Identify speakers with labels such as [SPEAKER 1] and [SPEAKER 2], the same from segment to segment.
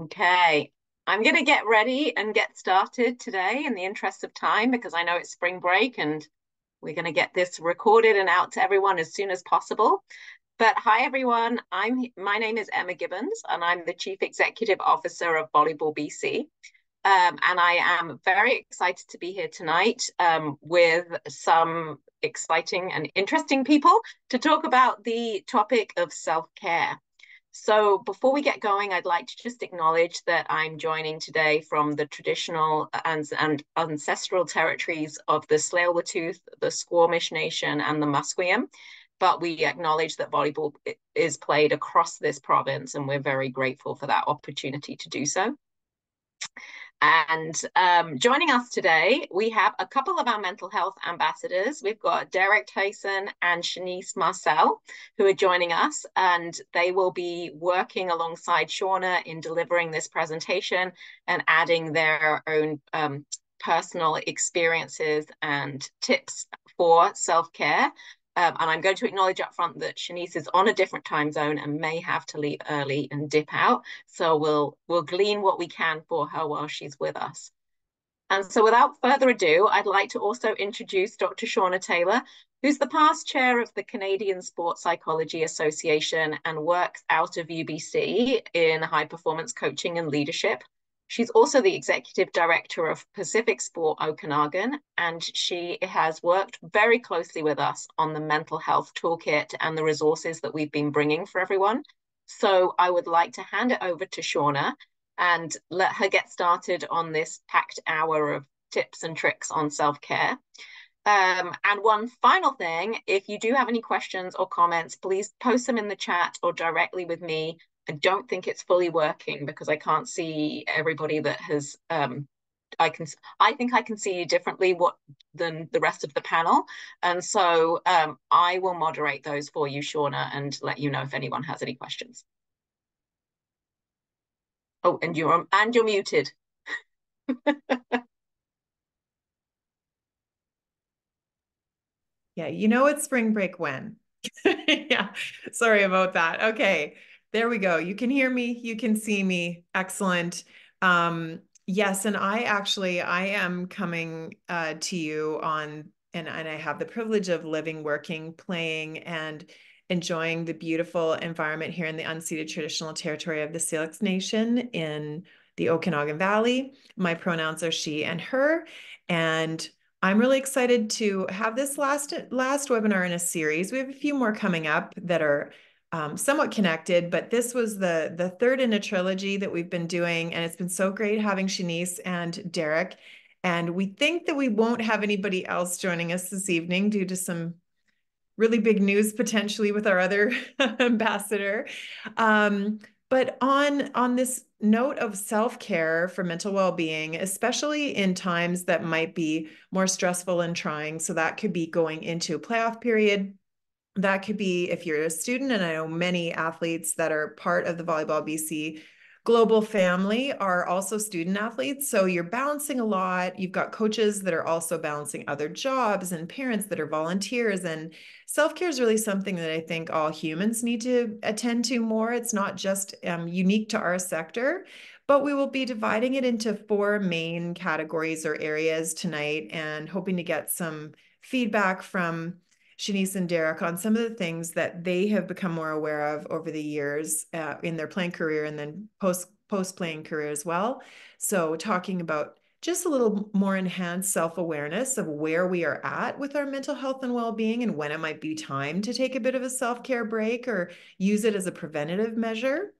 [SPEAKER 1] Okay, I'm going to get ready and get started today in the interest of time because I know it's spring break and we're going to get this recorded and out to everyone as soon as possible. But hi everyone, I'm my name is Emma Gibbons and I'm the Chief Executive Officer of Volleyball BC. Um, and I am very excited to be here tonight um, with some exciting and interesting people to talk about the topic of self-care. So before we get going, I'd like to just acknowledge that I'm joining today from the traditional and, and ancestral territories of the Tsleil-Waututh, the Squamish Nation, and the Musqueam. But we acknowledge that volleyball is played across this province, and we're very grateful for that opportunity to do so. And um, joining us today, we have a couple of our mental health ambassadors. We've got Derek Thiessen and Shanice Marcelle, who are joining us, and they will be working alongside Shaunna in delivering this presentation and adding their own um, personal experiences and tips for self-care um, and I'm going to acknowledge up front that Shanice is on a different time zone and may have to leave early and dip out. So we'll we'll glean what we can for her while she's with us. And so without further ado, I'd like to also introduce Dr. Shaunna Taylor, who's the past chair of the Canadian Sports Psychology Association and works out of UBC in high performance coaching and leadership. She's also the executive director of Pacific Sport Okanagan, and she has worked very closely with us on the mental health toolkit and the resources that we've been bringing for everyone. So I would like to hand it over to Shaunna and let her get started on this packed hour of tips and tricks on self care. Um, and one final thing if you do have any questions or comments, please post them in the chat or directly with me I don't think it's fully working because I can't see everybody that has um, I can I think I can see you differently what than the rest of the panel. And so um, I will moderate those for you, Shaunna, and let you know if anyone has any questions. Oh, and you're and you're muted.
[SPEAKER 2] yeah, you know it's spring break when. yeah, sorry about that. Okay. There we go. You can hear me. You can see me. Excellent. Um, yes, and I actually I am coming uh, to you on, and and I have the privilege of living, working, playing, and enjoying the beautiful environment here in the unceded traditional territory of the Syilx Nation in the Okanagan Valley. My pronouns are she and her, and I'm really excited to have this last last webinar in a series. We have a few more coming up that are um, somewhat connected, but this was the the third in a trilogy that we've been doing, and it's been so great having Shanice and Derek. And we think that we won't have anybody else joining us this evening due to some really big news potentially with our other ambassador. Um, but on on this note of self-care for mental well-being, especially in times that might be more stressful and trying, so that could be going into a playoff period that could be if you're a student, and I know many athletes that are part of the Volleyball BC global family are also student athletes. So you're balancing a lot. You've got coaches that are also balancing other jobs and parents that are volunteers. And self care is really something that I think all humans need to attend to more. It's not just um, unique to our sector, but we will be dividing it into four main categories or areas tonight and hoping to get some feedback from Shanice and Derek on some of the things that they have become more aware of over the years uh, in their playing career and then post post playing career as well. So talking about just a little more enhanced self-awareness of where we are at with our mental health and well-being and when it might be time to take a bit of a self-care break or use it as a preventative measure.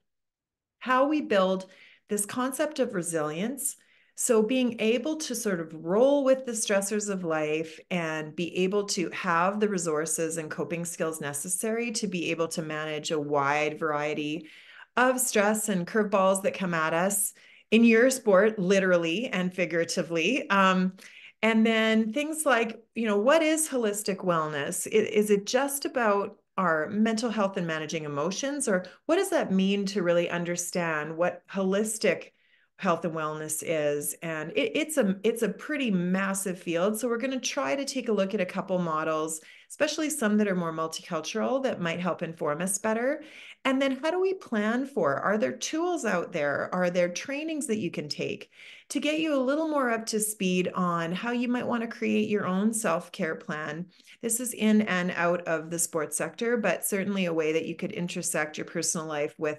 [SPEAKER 2] How we build this concept of resilience so, being able to sort of roll with the stressors of life and be able to have the resources and coping skills necessary to be able to manage a wide variety of stress and curveballs that come at us in your sport, literally and figuratively. Um, and then things like, you know, what is holistic wellness? Is it just about our mental health and managing emotions, or what does that mean to really understand what holistic health and wellness is and it, it's a it's a pretty massive field so we're going to try to take a look at a couple models especially some that are more multicultural that might help inform us better. And then how do we plan for? Are there tools out there? Are there trainings that you can take to get you a little more up to speed on how you might want to create your own self care plan? This is in and out of the sports sector, but certainly a way that you could intersect your personal life with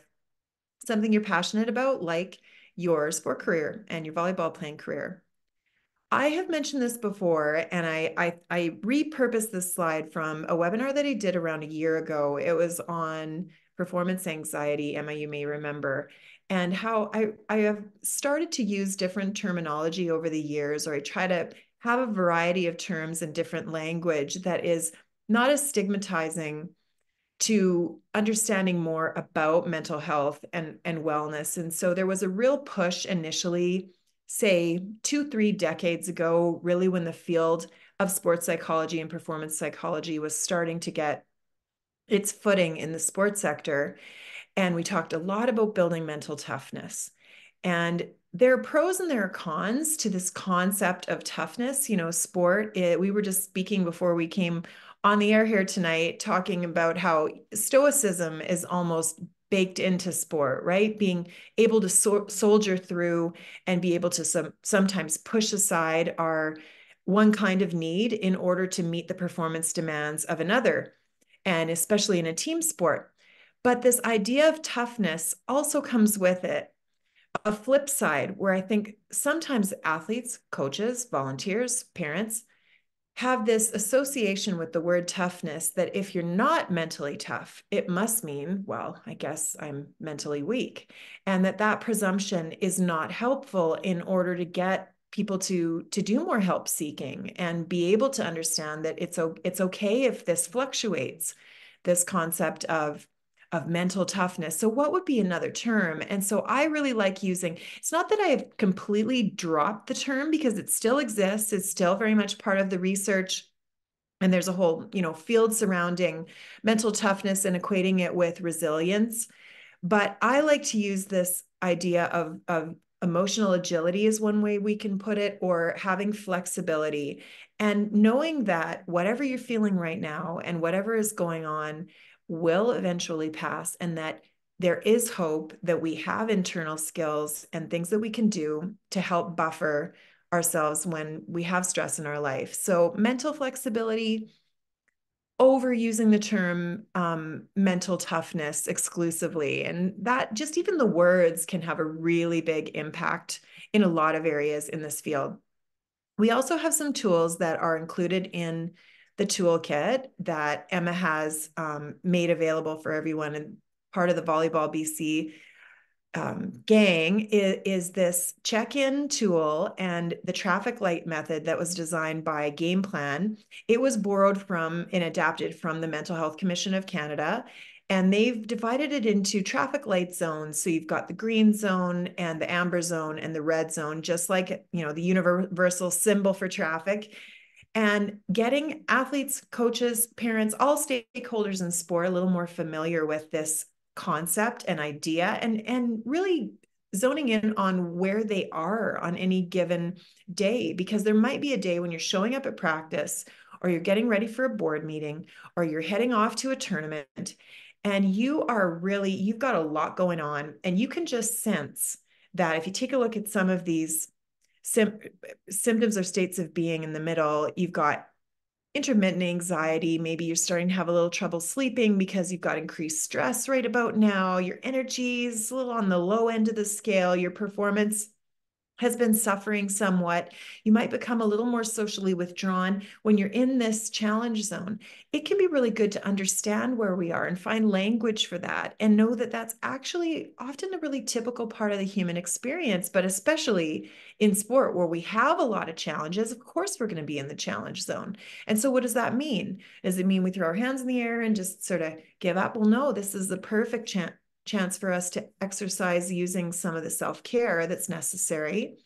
[SPEAKER 2] something you're passionate about, like your sport career and your volleyball playing career. I have mentioned this before, and I, I, I repurposed this slide from a webinar that I did around a year ago. It was on performance anxiety, Emma, you may remember, and how I, I have started to use different terminology over the years, or I try to have a variety of terms in different language that is not as stigmatizing to understanding more about mental health and, and wellness. And so there was a real push initially, say two, three decades ago, really when the field of sports psychology and performance psychology was starting to get its footing in the sports sector. And we talked a lot about building mental toughness. And there are pros and there are cons to this concept of toughness. You know, sport, it, we were just speaking before we came on the air here tonight talking about how stoicism is almost baked into sport, right? Being able to so- soldier through and be able to some sometimes push aside our one kind of need in order to meet the performance demands of another, and especially in a team sport. But this idea of toughness also comes with it a flip side where I think sometimes athletes, coaches, volunteers, parents have this association with the word toughness that if you're not mentally tough, it must mean, well, I guess I'm mentally weak. And that that presumption is not helpful in order to get people to to do more help seeking and be able to understand that it's it's okay if this fluctuates this concept of of mental toughness. So, what would be another term? And so, I really like using it's not that I have completely dropped the term because it still exists, it's still very much part of the research. And there's a whole, you know, field surrounding mental toughness and equating it with resilience. But I like to use this idea of, of emotional agility is one way we can put it, or having flexibility and knowing that whatever you're feeling right now and whatever is going on, will eventually pass and that there is hope that we have internal skills and things that we can do to help buffer ourselves when we have stress in our life. So, mental flexibility, overusing the term um, mental toughness exclusively. And that just even the words can have a really big impact in a lot of areas in this field. We also have some tools that are included in the toolkit that Emma has um, made available for everyone and part of the Volleyball BC um, gang is, is this check-in tool and the traffic light method that was designed by Game Plan. It was borrowed from and adapted from the Mental Health Commission of Canada. And they've divided it into traffic light zones. So you've got the green zone and the amber zone and the red zone, just like you know the universal symbol for traffic and getting athletes, coaches, parents, all stakeholders in sport a little more familiar with this concept and idea and and really zoning in on where they are on any given day. Because there might be a day when you're showing up at practice or you're getting ready for a board meeting or you're heading off to a tournament and you are really you've got a lot going on and you can just sense that if you take a look at some of these sim- symptoms or states of being in the middle, you've got intermittent anxiety. Maybe you're starting to have a little trouble sleeping because you've got increased stress right about now. Your energy is a little on the low end of the scale. Your performance has been suffering somewhat, you might become a little more socially withdrawn when you're in this challenge zone. It can be really good to understand where we are and find language for that and know that that's actually often a really typical part of the human experience, but especially in sport where we have a lot of challenges, of course we're going to be in the challenge zone. And so what does that mean? Does it mean we throw our hands in the air and just sort of give up? Well, no, this is the perfect chance for us to exercise using some of the self-care that's necessary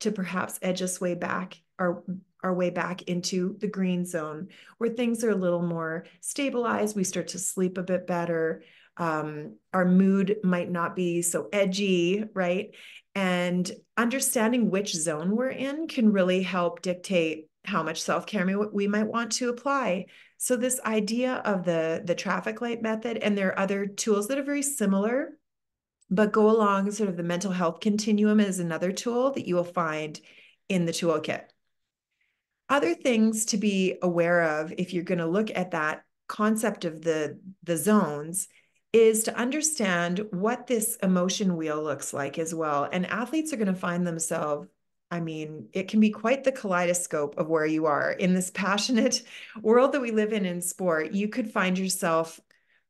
[SPEAKER 2] to perhaps edge us way back our our way back into the green zone where things are a little more stabilized. We start to sleep a bit better. Um, our mood might not be so edgy right? And understanding which zone we're in can really help dictate how much self-care we, we might want to apply So this idea of the the traffic light method, and there are other tools that are very similar, but go along sort of the mental health continuum is another tool that you will find in the toolkit. Other things to be aware of if you're going to look at that concept of the the zones is to understand what this emotion wheel looks like as well. And athletes are going to find themselves I mean, it can be quite the kaleidoscope of where you are in this passionate world that we live in in sport. You could find yourself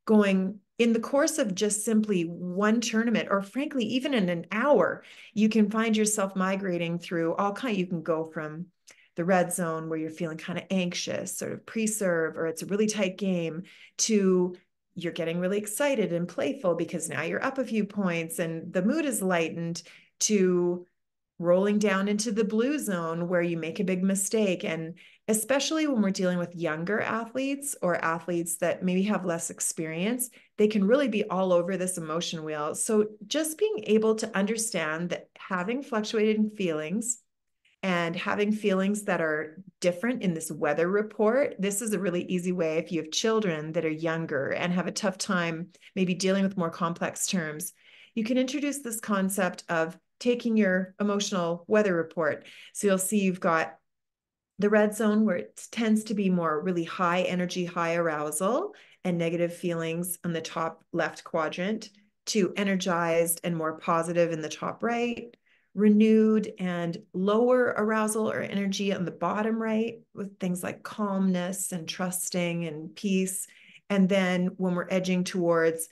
[SPEAKER 2] going in the course of just simply one tournament, or frankly, even in an hour, you can find yourself migrating through all kind. You can go from the red zone where you're feeling kind of anxious, sort of pre-serve, or it's a really tight game, to you're getting really excited and playful because now you're up a few points and the mood is lightened to rolling down into the blue zone where you make a big mistake and especially when we're dealing with younger athletes or athletes that maybe have less experience they can really be all over this emotion wheel so just being able to understand that having fluctuating feelings and having feelings that are different in this weather report. This is a really easy way if you have children that are younger and have a tough time maybe dealing with more complex terms. You can introduce this concept of taking your emotional weather report. So you'll see you've got the red zone where it tends to be more really high energy, high arousal and negative feelings on the top left quadrant to energized and more positive in the top right renewed and lower arousal or energy on the bottom right with things like calmness and trusting and peace. And then when we're edging towards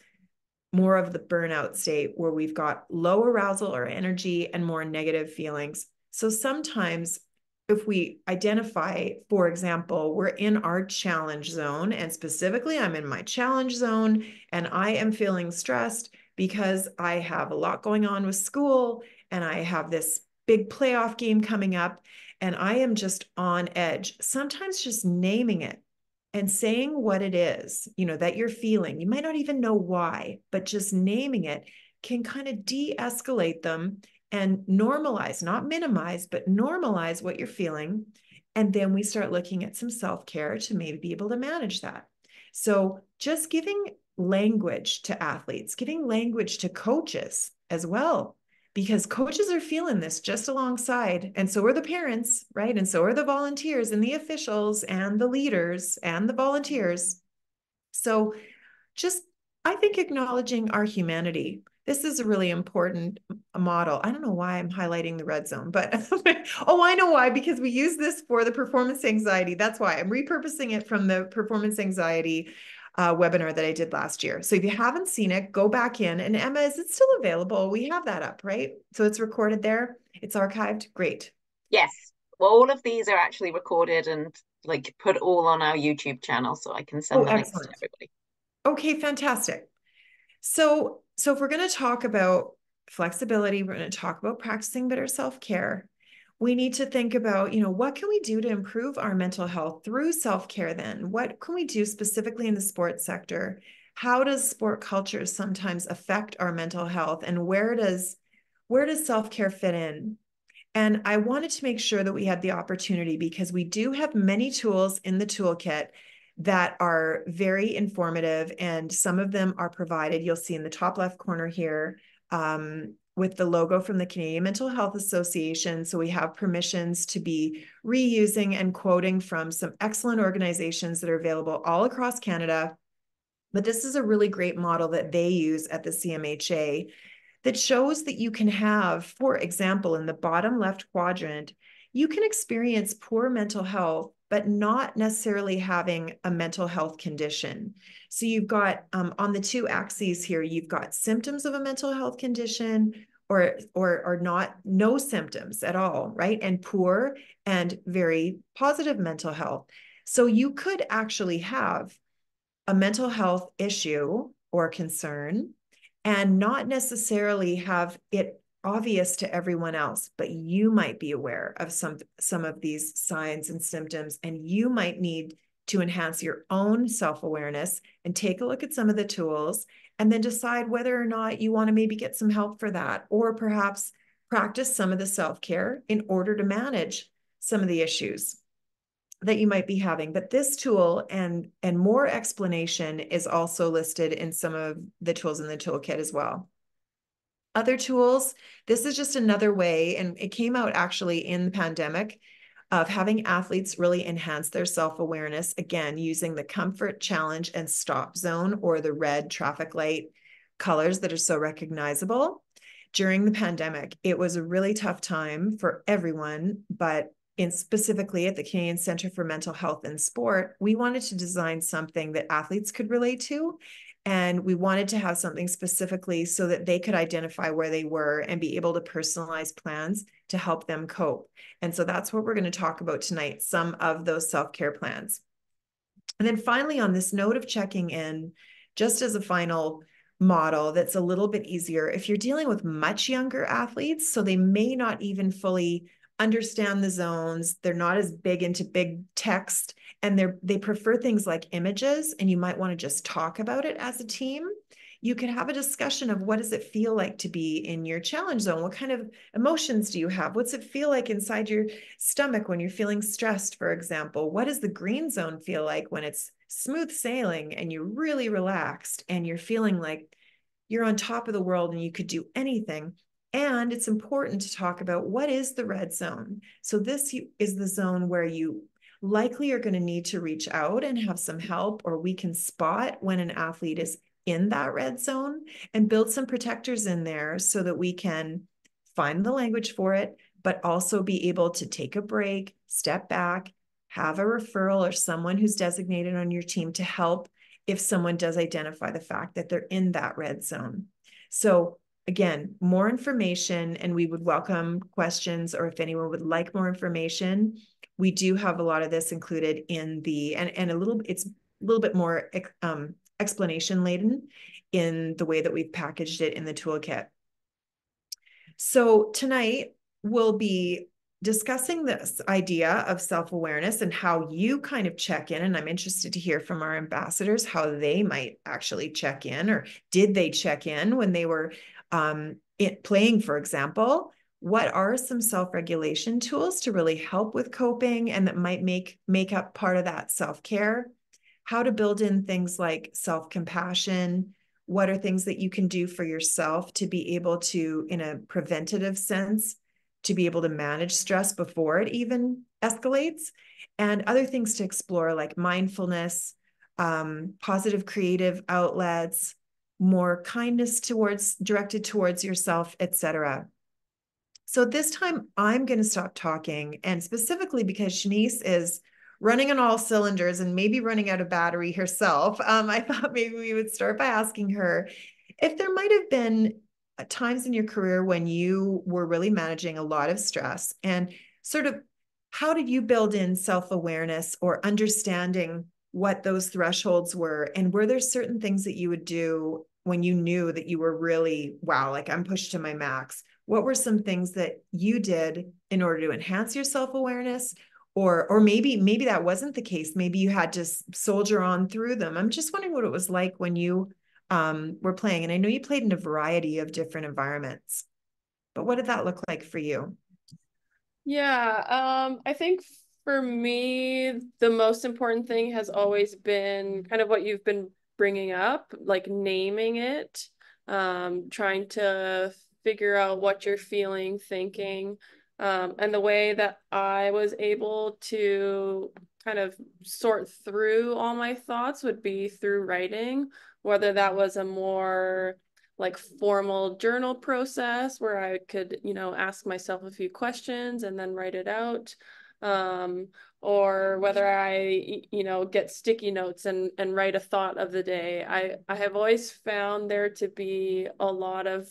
[SPEAKER 2] more of the burnout state where we've got low arousal or energy and more negative feelings. So sometimes if we identify, for example, we're in our challenge zone, and specifically, I'm in my challenge zone and I am feeling stressed because I have a lot going on with school and I have this big playoff game coming up and I am just on edge. Sometimes just naming it and saying what it is, you know, that you're feeling. You might not even know why, but just naming it can kind of de escalate them and normalize, not minimize, but normalize what you're feeling. And then we start looking at some self care to maybe be able to manage that. So just giving language to athletes, giving language to coaches as well because coaches are feeling this just alongside. And so are the parents, right? And so are the volunteers and the officials and the leaders and the volunteers. So just, I think, acknowledging our humanity. This is a really important model. I don't know why I'm highlighting the red zone, but oh, I know why, because we use this for the performance anxiety. That's why I'm repurposing it from the performance anxiety uh, webinar that I did last year. So if you haven't seen it, go back in. And Emma, is it still available? We have that up, right? So it's recorded there. It's archived. Great.
[SPEAKER 1] Yes. Well, all of these are actually recorded and like put all on our YouTube channel, so I can send oh, the links to everybody.
[SPEAKER 2] Okay, fantastic. So, so if we're going to talk about flexibility, we're going to talk about practicing better self care we need to think about, you know, what can we do to improve our mental health through self-care then? What can we do specifically in the sports sector? How does sport culture sometimes affect our mental health and where does where does self-care fit in? And I wanted to make sure that we had the opportunity because we do have many tools in the toolkit that are very informative and some of them are provided. You'll see in the top left corner here um, with the logo from the Canadian Mental Health Association. So we have permissions to be reusing and quoting from some excellent organizations that are available all across Canada. But this is a really great model that they use at the CMHA that shows that you can have, for example, in the bottom left quadrant, you can experience poor mental health but not necessarily having a mental health condition. So you've got um, on the two axes here, you've got symptoms of a mental health condition or, or, or not no symptoms at all, right? And poor and very positive mental health. So you could actually have a mental health issue or concern and not necessarily have it obvious to everyone else but you might be aware of some some of these signs and symptoms and you might need to enhance your own self-awareness and take a look at some of the tools and then decide whether or not you want to maybe get some help for that or perhaps practice some of the self-care in order to manage some of the issues that you might be having. But this tool and and more explanation is also listed in some of the tools in the toolkit as well. Other tools, this is just another way, and it came out actually in the pandemic of having athletes really enhance their self awareness, again, using the comfort, challenge, and stop zone or the red traffic light colors that are so recognizable. During the pandemic, it was a really tough time for everyone, but in specifically at the Canadian Center for Mental Health and Sport, we wanted to design something that athletes could relate to. And we wanted to have something specifically so that they could identify where they were and be able to personalize plans to help them cope. And so that's what we're going to talk about tonight some of those self care plans. And then finally, on this note of checking in, just as a final model that's a little bit easier, if you're dealing with much younger athletes, so they may not even fully understand the zones. They're not as big into big text and they're they prefer things like images and you might want to just talk about it as a team. You could have a discussion of what does it feel like to be in your challenge zone? What kind of emotions do you have? What's it feel like inside your stomach when you're feeling stressed, for example? What does the green zone feel like when it's smooth sailing and you're really relaxed and you're feeling like you're on top of the world and you could do anything? And it's important to talk about what is the red zone. So, this is the zone where you likely are going to need to reach out and have some help, or we can spot when an athlete is in that red zone and build some protectors in there so that we can find the language for it, but also be able to take a break, step back, have a referral or someone who's designated on your team to help if someone does identify the fact that they're in that red zone. So, again, more information, and we would welcome questions or if anyone would like more information. We do have a lot of this included in the and and a little it's a little bit more um, explanation laden in the way that we've packaged it in the toolkit. So tonight we'll be discussing this idea of self awareness and how you kind of check in. And I'm interested to hear from our ambassadors how they might actually check in, or did they check in when they were um, playing, for example, what are some self-regulation tools to really help with coping and that might make make up part of that self-care? How to build in things like self-compassion? What are things that you can do for yourself to be able to in a preventative sense to be able to manage stress before it even escalates? And other things to explore like mindfulness um, positive creative outlets more kindness towards directed towards yourself, etc. So this time I'm going to stop talking and specifically because Shanice is running on all cylinders and maybe running out of battery herself, um, I thought maybe we would start by asking her if there might have been uh, times in your career when you were really managing a lot of stress and sort of how did you build in self-awareness or understanding what those thresholds were? And were there certain things that you would do when you knew that you were really wow like i'm pushed to my max what were some things that you did in order to enhance your self-awareness? Or or maybe maybe that wasn't the case. Maybe you had to soldier on through them. I'm just wondering what it was like when you um, were playing and i know you played in a variety of different environments but what did that look like for you?
[SPEAKER 3] Yeah um, i think for me, the most important thing has always been kind of what you've been bringing up, like naming it, um, trying to figure out what you're feeling, thinking. Um, and the way that I was able to kind of sort through all my thoughts would be through writing, whether that was a more like formal journal process where I could, you know, ask myself a few questions and then write it out um, or whether I, you know, get sticky notes and, and write a thought of the day. I, I have always found there to be a lot of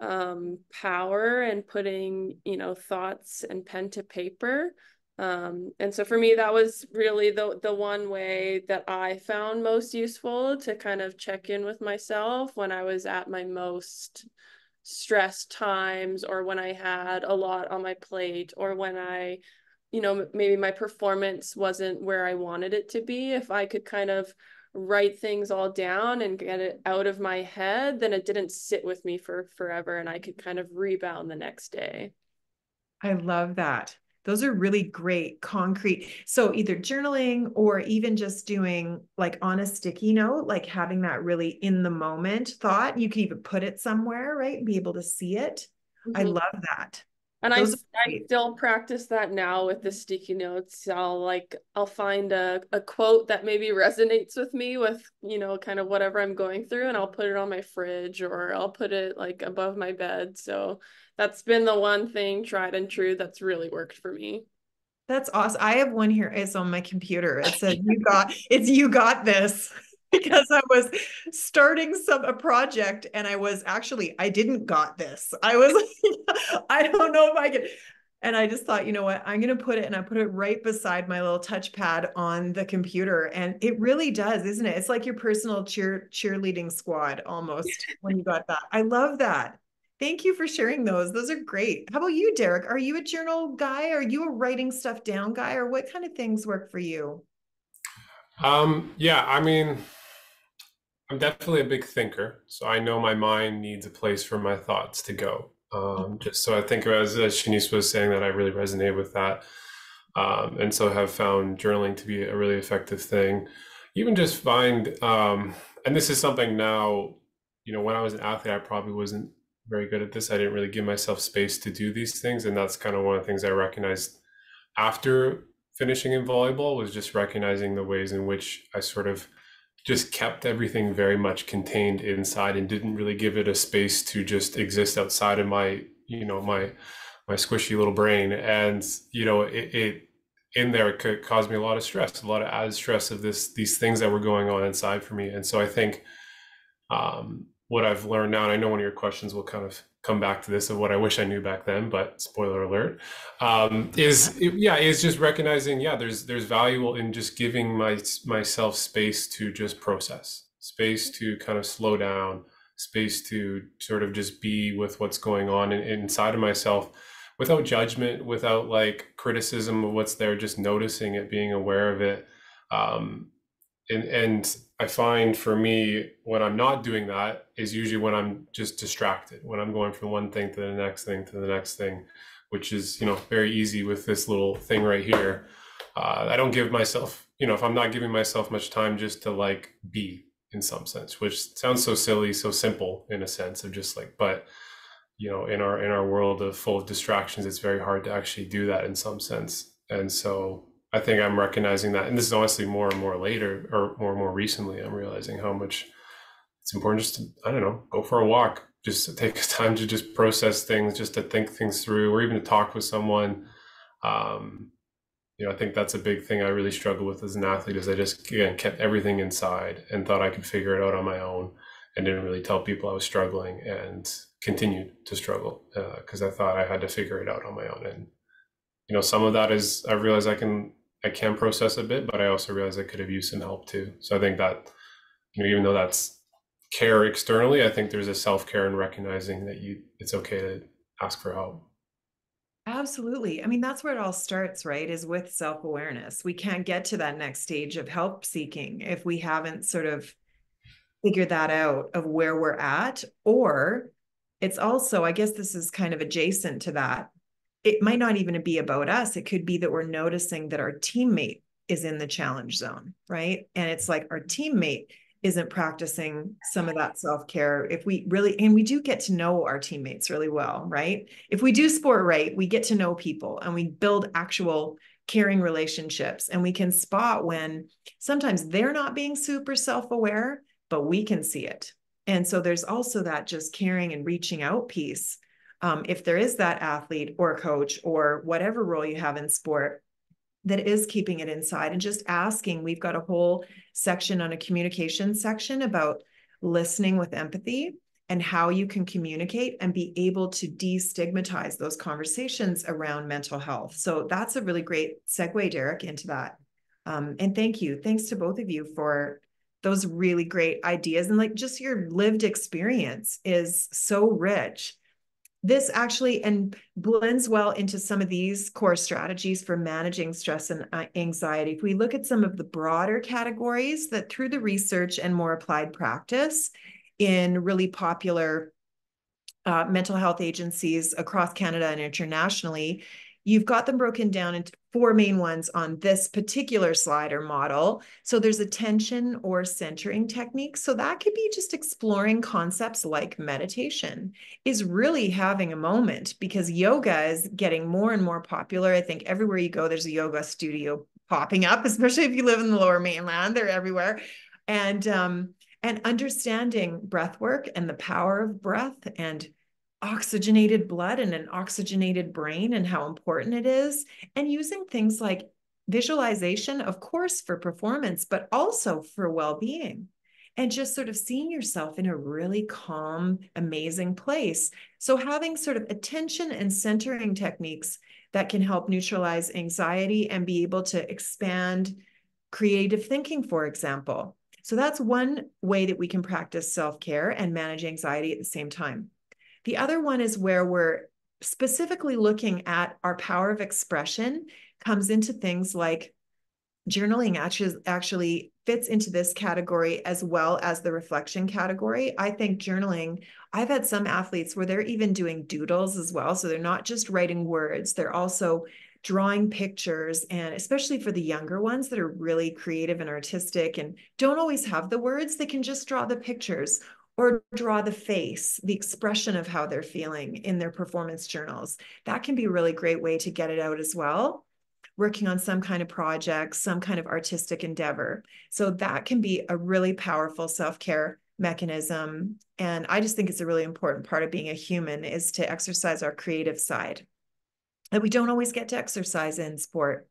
[SPEAKER 3] um, power and putting, you know, thoughts and pen to paper. Um, and so for me, that was really the, the one way that I found most useful to kind of check in with myself when I was at my most stressed times or when I had a lot on my plate or when I you know maybe my performance wasn't where i wanted it to be if i could kind of write things all down and get it out of my head then it didn't sit with me for forever and i could kind of rebound the next day.
[SPEAKER 2] I love that. Those are really great concrete. So either journaling or even just doing like on a sticky note like having that really in the moment thought you can even put it somewhere right be able to see it. Mm-hmm. i love that
[SPEAKER 3] and I, I still practice that now with the sticky notes. I'll like I'll find a, a quote that maybe resonates with me with, you know, kind of whatever I'm going through and I'll put it on my fridge or I'll put it like above my bed. So that's been the one thing tried and true that's really worked for me.
[SPEAKER 2] That's awesome. I have one here. It's on my computer. It says you got it's you got this. because I was starting some a project and I was actually I didn't got this. I was I don't know if I can and I just thought, you know what, I'm going to put it and I put it right beside my little touchpad on the computer and it really does, isn't it? It's like your personal cheer cheerleading squad almost when you got that. I love that. Thank you for sharing those. Those are great. How about you, Derek? Are you a journal guy? Are you a writing stuff down guy or what kind of things work for you?
[SPEAKER 4] Um, yeah, I mean, I'm definitely a big thinker, so I know my mind needs a place for my thoughts to go. Um, just so I think as, as Shanice was saying that I really resonate with that. Um, and so have found journaling to be a really effective thing. Even just find, um, and this is something now, you know, when I was an athlete, I probably wasn't very good at this. I didn't really give myself space to do these things. And that's kind of one of the things I recognized after finishing in volleyball was just recognizing the ways in which I sort of just kept everything very much contained inside and didn't really give it a space to just exist outside of my you know my my squishy little brain. And you know it, it in there could cause me a lot of stress a lot of added stress of this these things that were going on inside for me. And so i think um, what i've learned now and i know one of your questions will kind of come back to this of what I wish I knew back then, but spoiler alert, um, is yeah, is just recognizing yeah, there's there's value in just giving my myself space to just process, space to kind of slow down, space to sort of just be with what's going on in, inside of myself without judgment, without like criticism of what's there, just noticing it, being aware of it. Um, and and I find for me when I'm not doing that is usually when I'm just distracted, when I'm going from one thing to the next thing to the next thing, which is you know very easy with this little thing right here. Uh, I don't give myself, you know, if I'm not giving myself much time just to like be in some sense, which sounds so silly, so simple in a sense of just like, but you know, in our in our world of full of distractions, it's very hard to actually do that in some sense. And so I think I'm recognizing that, and this is honestly more and more later, or more and more recently, I'm realizing how much it's important just to, I don't know, go for a walk, just to take time to just process things, just to think things through, or even to talk with someone. Um, you know, I think that's a big thing I really struggle with as an athlete is I just again kept everything inside and thought I could figure it out on my own, and didn't really tell people I was struggling, and continued to struggle because uh, I thought I had to figure it out on my own. And you know, some of that is I realize I can I can process a bit, but I also realize I could have used some help too. So I think that, you know, even though that's care externally, I think there's a self care and recognizing that you it's okay to ask for help.
[SPEAKER 2] Absolutely. I mean, that's where it all starts, right? Is with self awareness. We can't get to that next stage of help seeking if we haven't sort of figured that out of where we're at. Or it's also, I guess this is kind of adjacent to that, it might not even be about us. It could be that we're noticing that our teammate is in the challenge zone, right? And it's like our teammate isn't practicing some of that self care. If we really, and we do get to know our teammates really well, right? If we do sport right, we get to know people and we build actual caring relationships and we can spot when sometimes they're not being super self aware, but we can see it. And so there's also that just caring and reaching out piece um, if there is that athlete or coach or whatever role you have in sport that is keeping it inside and just asking we've got a whole section on a communication section about listening with empathy and how you can communicate and be able to destigmatize those conversations around mental health. So that's a really great segue, Derek, into that. Um, and thank you. Thanks to both of you for those really great ideas. And like just your lived experience is so rich this actually and blends well into some of these core strategies for managing stress and uh, anxiety. If we look at some of the broader categories that through the research and more applied practice in really popular uh, mental health agencies across Canada and internationally, You've got them broken down into four main ones on this particular slider model. So there's attention or centering techniques. So that could be just exploring concepts like meditation, is really having a moment because yoga is getting more and more popular. I think everywhere you go, there's a yoga studio popping up, especially if you live in the lower mainland, they're everywhere. And um, and understanding breath work and the power of breath and oxygenated blood and an oxygenated brain and how important it is, and using things like visualization, of course, for performance, but also for well being. And just sort of seeing yourself in a really calm, amazing place. So, having sort of attention and centering techniques that can help neutralize anxiety and be able to expand creative thinking, for example. So, that's one way that we can practice self care and manage anxiety at the same time. The other one is where we're specifically looking at our power of expression comes into things like journaling actually, actually fits into this category as well as the reflection category. I think journaling, I've had some athletes where they're even doing doodles as well. So they're not just writing words, they're also drawing pictures. And especially for the younger ones that are really creative and artistic and don't always have the words, they can just draw the pictures or draw the face, the expression of how they're feeling in their performance journals. That can be a really great way to get it out as well. Working on some kind of project, some kind of artistic endeavor. So that can be a really powerful self care mechanism. And I just think it's a really important part of being a human is to exercise our creative side that we don't always get to exercise in sport.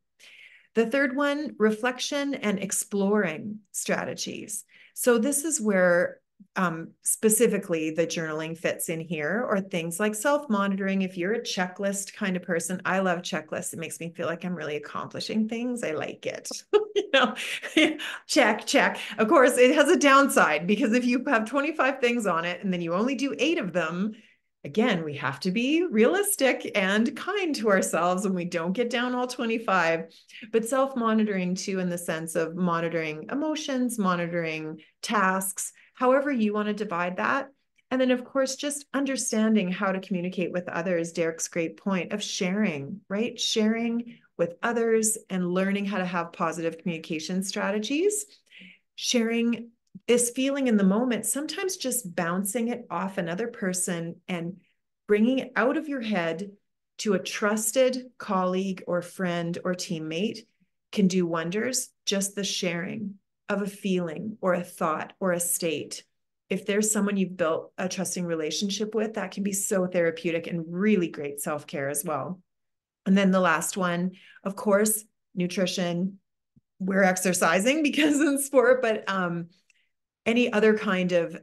[SPEAKER 2] The third one, reflection and exploring strategies. So this is where um, specifically the journaling fits in here, or things like self monitoring. If you're a checklist kind of person, I love checklists. It makes me feel like I'm really accomplishing things. I like it. you know, check, check. Of course, it has a downside because if you have 25 things on it and then you only do eight of them, again, we have to be realistic and kind to ourselves when we don't get down all 25. But self monitoring, too, in the sense of monitoring emotions, monitoring tasks however you want to divide that. And then, of course, just understanding how to communicate with others. Derek's great point of sharing, right? Sharing with others and learning how to have positive communication strategies. Sharing this feeling in the moment, sometimes just bouncing it off another person and bringing it out of your head to a trusted colleague or friend or teammate can do wonders. Just the sharing of a feeling or a thought or a state, if there's someone you've built a trusting relationship with, that can be so therapeutic and really great self care as well. And then the last one, of course, nutrition. We're exercising because in sport, but um, any other kind of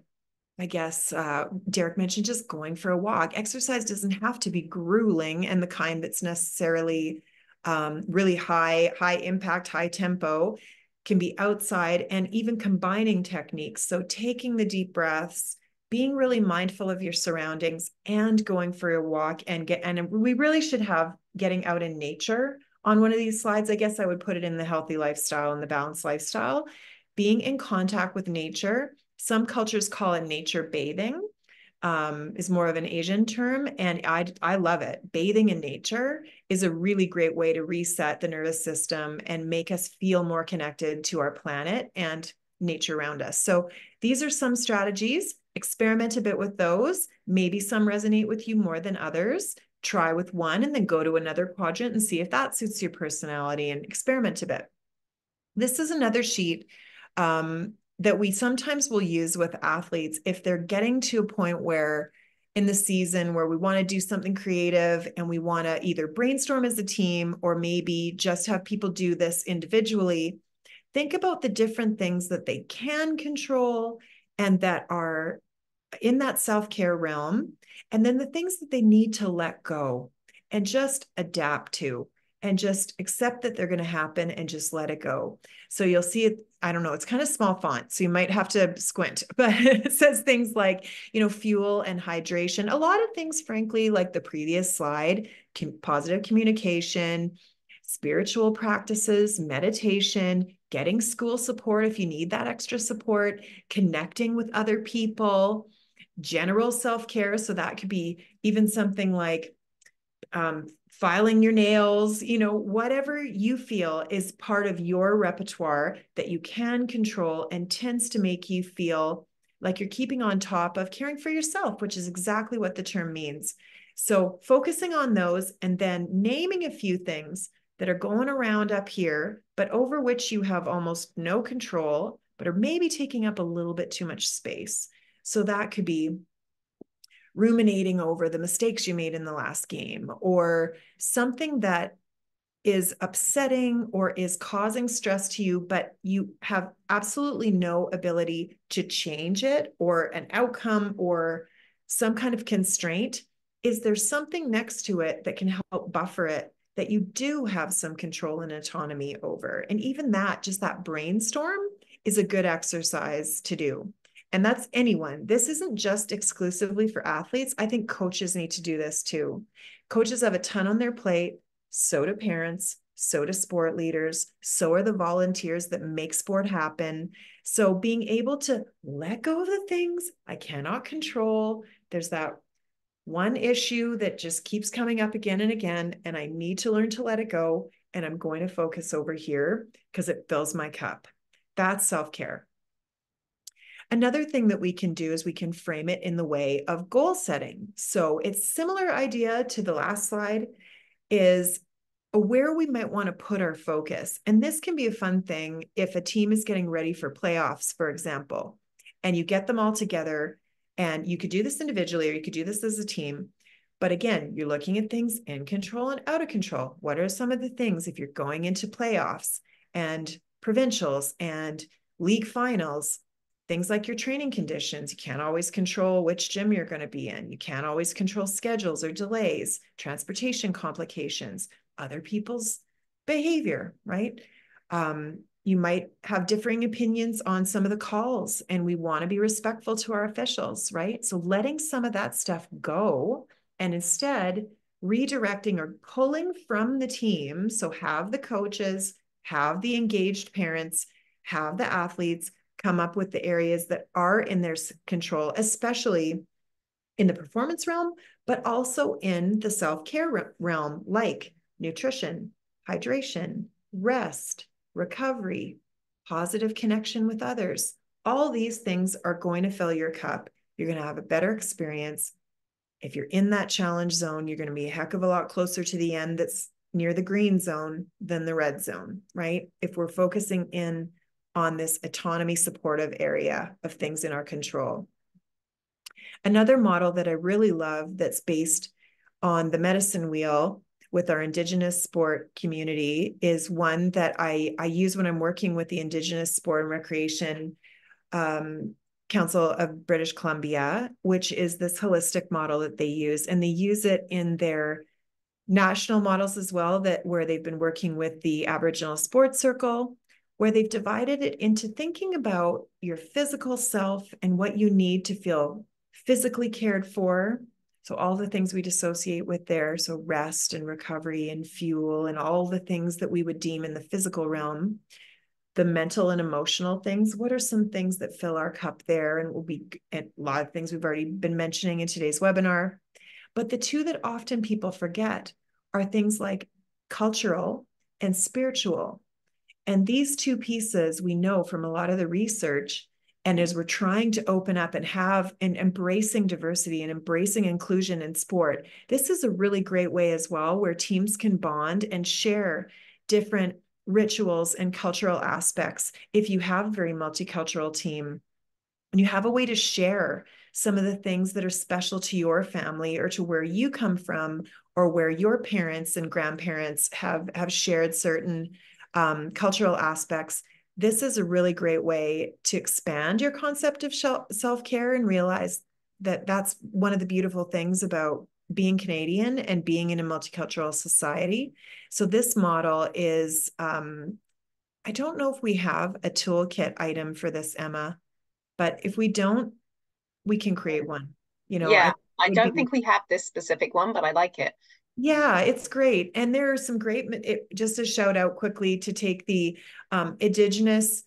[SPEAKER 2] I guess uh, Derek mentioned just going for a walk. Exercise doesn't have to be grueling and the kind that's necessarily um, really high, high impact, high tempo can be outside and even combining techniques. So taking the deep breaths, being really mindful of your surroundings and going for a walk and get and we really should have getting out in nature on one of these slides. I guess I would put it in the healthy lifestyle and the balanced lifestyle. Being in contact with nature. Some cultures call it nature bathing um, is more of an Asian term, and I I love it. Bathing in nature is a really great way to reset the nervous system and make us feel more connected to our planet and nature around us. So these are some strategies. Experiment a bit with those. Maybe some resonate with you more than others. Try with one and then go to another quadrant and see if that suits your personality and experiment a bit. This is another sheet um, that we sometimes will use with athletes if they're getting to a point where in the season where we want to do something creative and we want to either brainstorm as a team or maybe just have people do this individually think about the different things that they can control and that are in that self-care realm and then the things that they need to let go and just adapt to and just accept that they're going to happen and just let it go. So you'll see it. I don't know, it's kind of small font, so you might have to squint, but it says things like, you know, fuel and hydration. A lot of things, frankly, like the previous slide, positive communication, spiritual practices, meditation, getting school support if you need that extra support, connecting with other people, general self care. So that could be even something like um, filing your nails, you know, whatever you feel is part of your repertoire that you can control and tends to make you feel like you're keeping on top of caring for yourself, which is exactly what the term means. So, focusing on those and then naming a few things that are going around up here, but over which you have almost no control, but are maybe taking up a little bit too much space. So, that could be ruminating over the mistakes you made in the last game or something that is upsetting or is causing stress to you, but you have absolutely no ability to change it or an outcome or some kind of constraint, is there something next to it that can help buffer it that you do have some control and autonomy over? And even that, just that brainstorm, is a good exercise to do. And that's anyone. This isn't just exclusively for athletes. I think coaches need to do this too. Coaches have a ton on their plate so do parents, so do sport leaders, so are the volunteers that make sport happen. So being able to let go of the things I cannot control, there's that one issue that just keeps coming up again and again, and I need to learn to let it go. And I'm going to focus over here because it fills my cup. That's self care. Another thing that we can do is we can frame it in the way of goal setting. So it's similar idea to the last slide is where we might want to put our focus. And this can be a fun thing if a team is getting ready for playoffs, for example, and you get them all together. And you could do this individually or you could do this as a team. But again, you're looking at things in control and out of control. What are some of the things if you're going into playoffs and provincials and league finals? Things like your training conditions. You can't always control which gym you're going to be in. You can't always control schedules or delays, transportation complications, other people's behavior, right? Um, you might have differing opinions on some of the calls, and we want to be respectful to our officials, right? So letting some of that stuff go and instead redirecting or pulling from the team. So have the coaches, have the engaged parents, have the athletes come up with the areas that are in their control, especially in the performance realm, but also in the self care realm, like nutrition, hydration, rest, recovery, positive connection with others. All these things are going to fill your cup. You're going to have a better experience. If you're in that challenge zone, you're going to be a heck of a lot closer to the end that's near the green zone than the red zone, right? If we're focusing in on this autonomy supportive area of things in our control. Another model that I really love that's based on the medicine wheel with our Indigenous sport community is one that I, I use when I'm working with the Indigenous Sport and Recreation um, Council of British Columbia, which is this holistic model that they use. And they use it in their national models as well, that where they've been working with the Aboriginal Sports Circle, where they've divided it into thinking about your physical self and what you need to feel physically cared for. So, all the things we'd associate with there. So, rest and recovery and fuel and all the things that we would deem in the physical realm. The mental and emotional things. What are some things that fill our cup there? And will be a lot of things we've already been mentioning in today's webinar. But the two that often people forget are things like cultural and spiritual. And these two pieces we know from a lot of the research and as we're trying to open up and have and embracing diversity and embracing inclusion in sport this is a really great way as well where teams can bond and share different rituals and cultural aspects. If you have a very multicultural team and you have a way to share some of the things that are special to your family or to where you come from or where your parents and grandparents have have shared certain um, cultural aspects this is a really great way to expand your concept of self care and realize that that's one of the beautiful things about being Canadian and being in a multicultural society. So, this model is, um, I don't know if we have a toolkit item for this, Emma, but if we don't, we can create one. You know,
[SPEAKER 1] yeah, I, I don't think we have this specific one, but I like it.
[SPEAKER 2] Yeah, it's great. And there are some great, it, just a shout out quickly to take the um, Indigenous,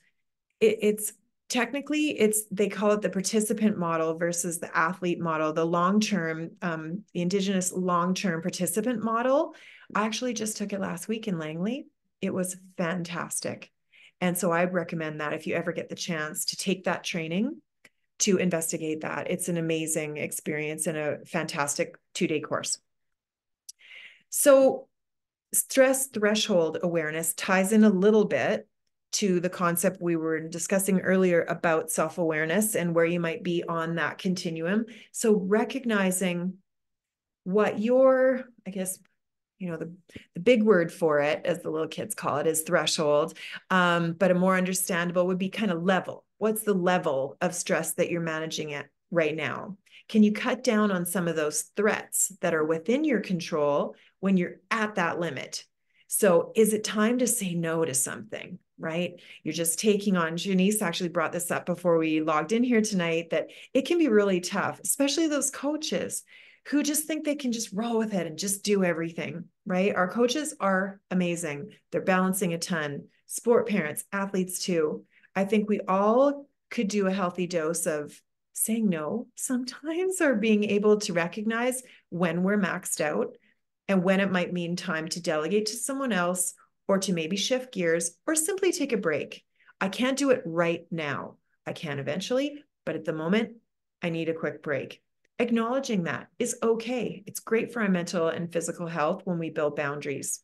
[SPEAKER 2] it, it's technically it's they call it the participant model versus the athlete model the long term um, the indigenous long term participant model I actually just took it last week in Langley. It was fantastic. And so I recommend that if you ever get the chance to take that training to investigate that. It's an amazing experience and a fantastic two day course. So, stress threshold awareness ties in a little bit to the concept we were discussing earlier about self awareness and where you might be on that continuum. So, recognizing what your, I guess, you know, the, the big word for it, as the little kids call it, is threshold. Um, but a more understandable would be kind of level. What's the level of stress that you're managing at right now? Can you cut down on some of those threats that are within your control when you're at that limit? So, is it time to say no to something? Right? You're just taking on. Janice actually brought this up before we logged in here tonight that it can be really tough, especially those coaches who just think they can just roll with it and just do everything, right? Our coaches are amazing. They're balancing a ton. Sport parents, athletes too. I think we all could do a healthy dose of saying no sometimes or being able to recognize when we're maxed out and when it might mean time to delegate to someone else or to maybe shift gears or simply take a break. I can't do it right now. I can eventually, but at the moment, I need a quick break. Acknowledging that is okay. It's great for our mental and physical health when we build boundaries.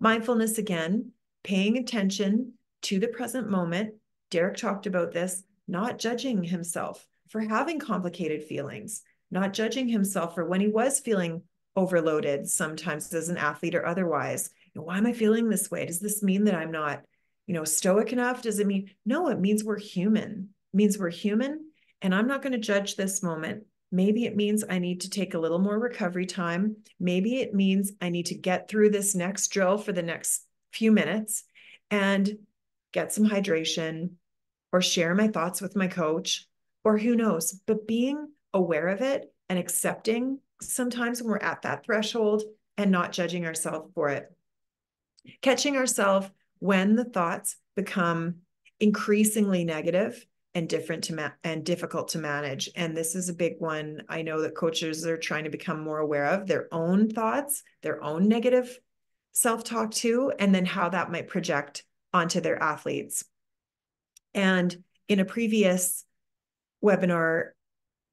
[SPEAKER 2] Mindfulness, again, paying attention to the present moment. Derek talked about this, not judging himself for having complicated feelings, not judging himself for when he was feeling overloaded, sometimes as an athlete or otherwise. Why am I feeling this way? Does this mean that I'm not, you know, stoic enough? Does it mean no? It means we're human. It means we're human, and I'm not going to judge this moment. Maybe it means I need to take a little more recovery time. Maybe it means I need to get through this next drill for the next few minutes and get some hydration or share my thoughts with my coach or who knows. But being aware of it and accepting sometimes when we're at that threshold and not judging ourselves for it. Catching ourselves when the thoughts become increasingly negative and different to ma- and difficult to manage and this is a big one i know that coaches are trying to become more aware of their own thoughts their own negative self-talk too and then how that might project onto their athletes and in a previous webinar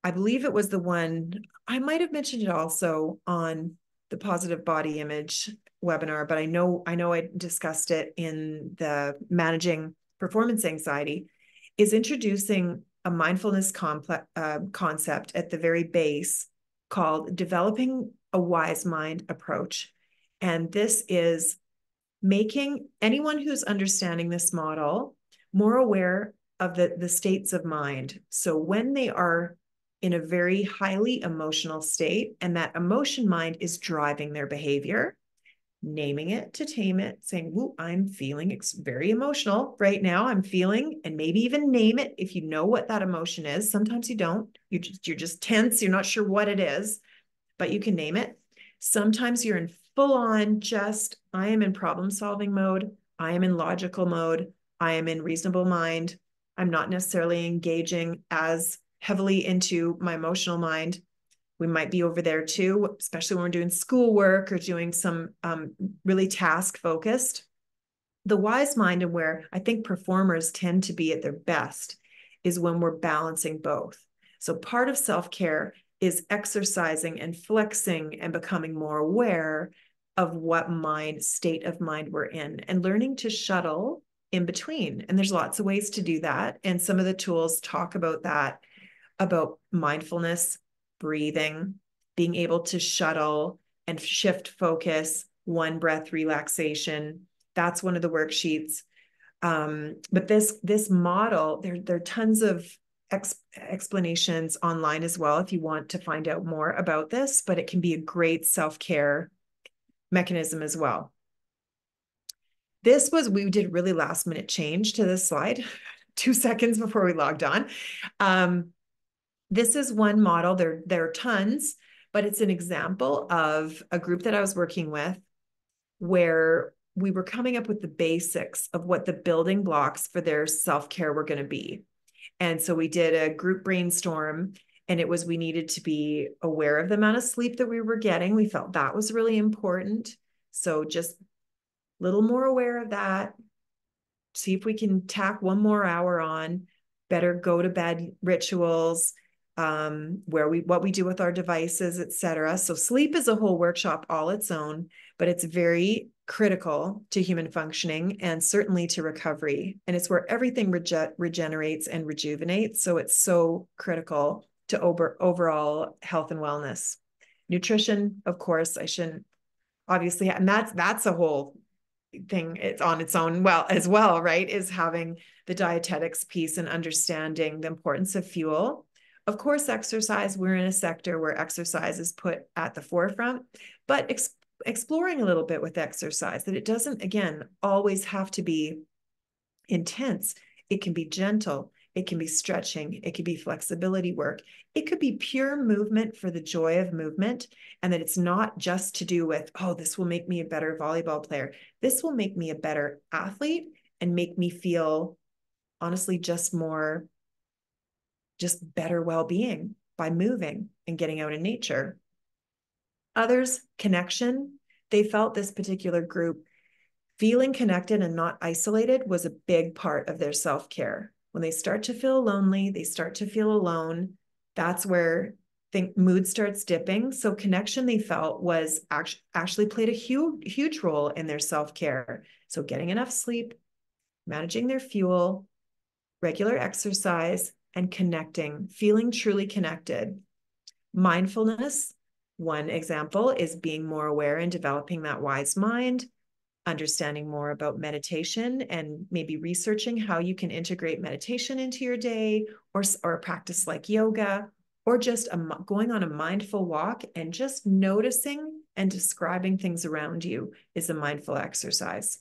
[SPEAKER 2] i believe it was the one i might have mentioned it also on the positive body image webinar but i know i know i discussed it in the managing performance anxiety is introducing a mindfulness complex, uh, concept at the very base called developing a wise mind approach. And this is making anyone who's understanding this model more aware of the, the states of mind. So when they are in a very highly emotional state and that emotion mind is driving their behavior, naming it to tame it, saying, Woo, I'm feeling it's very emotional right now. I'm feeling, and maybe even name it if you know what that emotion is. Sometimes you don't. You're just you're just tense, you're not sure what it is, but you can name it. Sometimes you're in full on just I am in problem solving mode, I am in logical mode, I am in reasonable mind. I'm not necessarily engaging as heavily into my emotional mind we might be over there too, especially when we're doing schoolwork or doing some um, really task focused. The wise mind and where I think performers tend to be at their best is when we're balancing both. So part of self care is exercising and flexing and becoming more aware of what mind state of mind we're in and learning to shuttle in between. And there's lots of ways to do that. And some of the tools talk about that about mindfulness breathing, being able to shuttle and shift focus, one breath relaxation. That's one of the worksheets. Um, but this this model, there, there are tons of ex explanations online as well if you want to find out more about this, but it can be a great self-care mechanism as well. This was, we did really last minute change to this slide, two seconds before we logged on. Um, this is one model. There, there are tons, but it's an example of a group that I was working with where we were coming up with the basics of what the building blocks for their self care were going to be. And so we did a group brainstorm And it was we needed to be aware of the amount of sleep that we were getting. We felt that was really important. So just a little more aware of that. See if we can tack one more hour on. Better go to bed rituals, um, where we what we do with our devices, etc. So sleep is a whole workshop all its own, but it's very critical to human functioning and certainly to recovery. And it's where everything rege- regenerates and rejuvenates. So it's so critical to over, overall health and wellness. Nutrition, of course, I shouldn't obviously, and that's that's a whole thing it's on its own well as well right is having the dietetics piece and understanding the importance of fuel of course exercise we're in a sector where exercise is put at the forefront but ex- exploring a little bit with exercise that it doesn't again always have to be intense. It can be gentle it can be stretching it can be flexibility work. It could be pure movement for the joy of movement and that it's not just to do with oh this will make me a better volleyball player. This will make me a better athlete and make me feel honestly just more just better well-being by moving and getting out in nature. Others connection they felt this particular group feeling connected and not isolated was a big part of their self-care. When they start to feel lonely they start to feel alone that's where think mood starts dipping. So connection they felt was actually actually played a huge huge role in their self-care. So getting enough sleep managing their fuel regular exercise and connecting feeling truly connected mindfulness one example is being more aware and developing that wise mind understanding more about meditation and maybe researching how you can integrate meditation into your day or, or a practice like yoga or just a, going on a mindful walk and just noticing and describing things around you is a mindful exercise.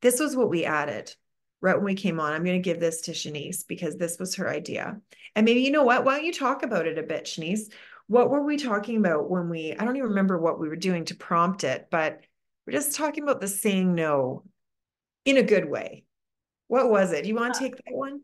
[SPEAKER 2] This was what we added right when we came on. I'm going to give this to Shanice because this was her idea. And maybe you know what? Why don't you talk about it a bit, Shanice? What were we talking about when we, I don't even remember what we were doing to prompt it, but we're just talking about the saying no in a good way. What was it? Do you want to uh, take that one?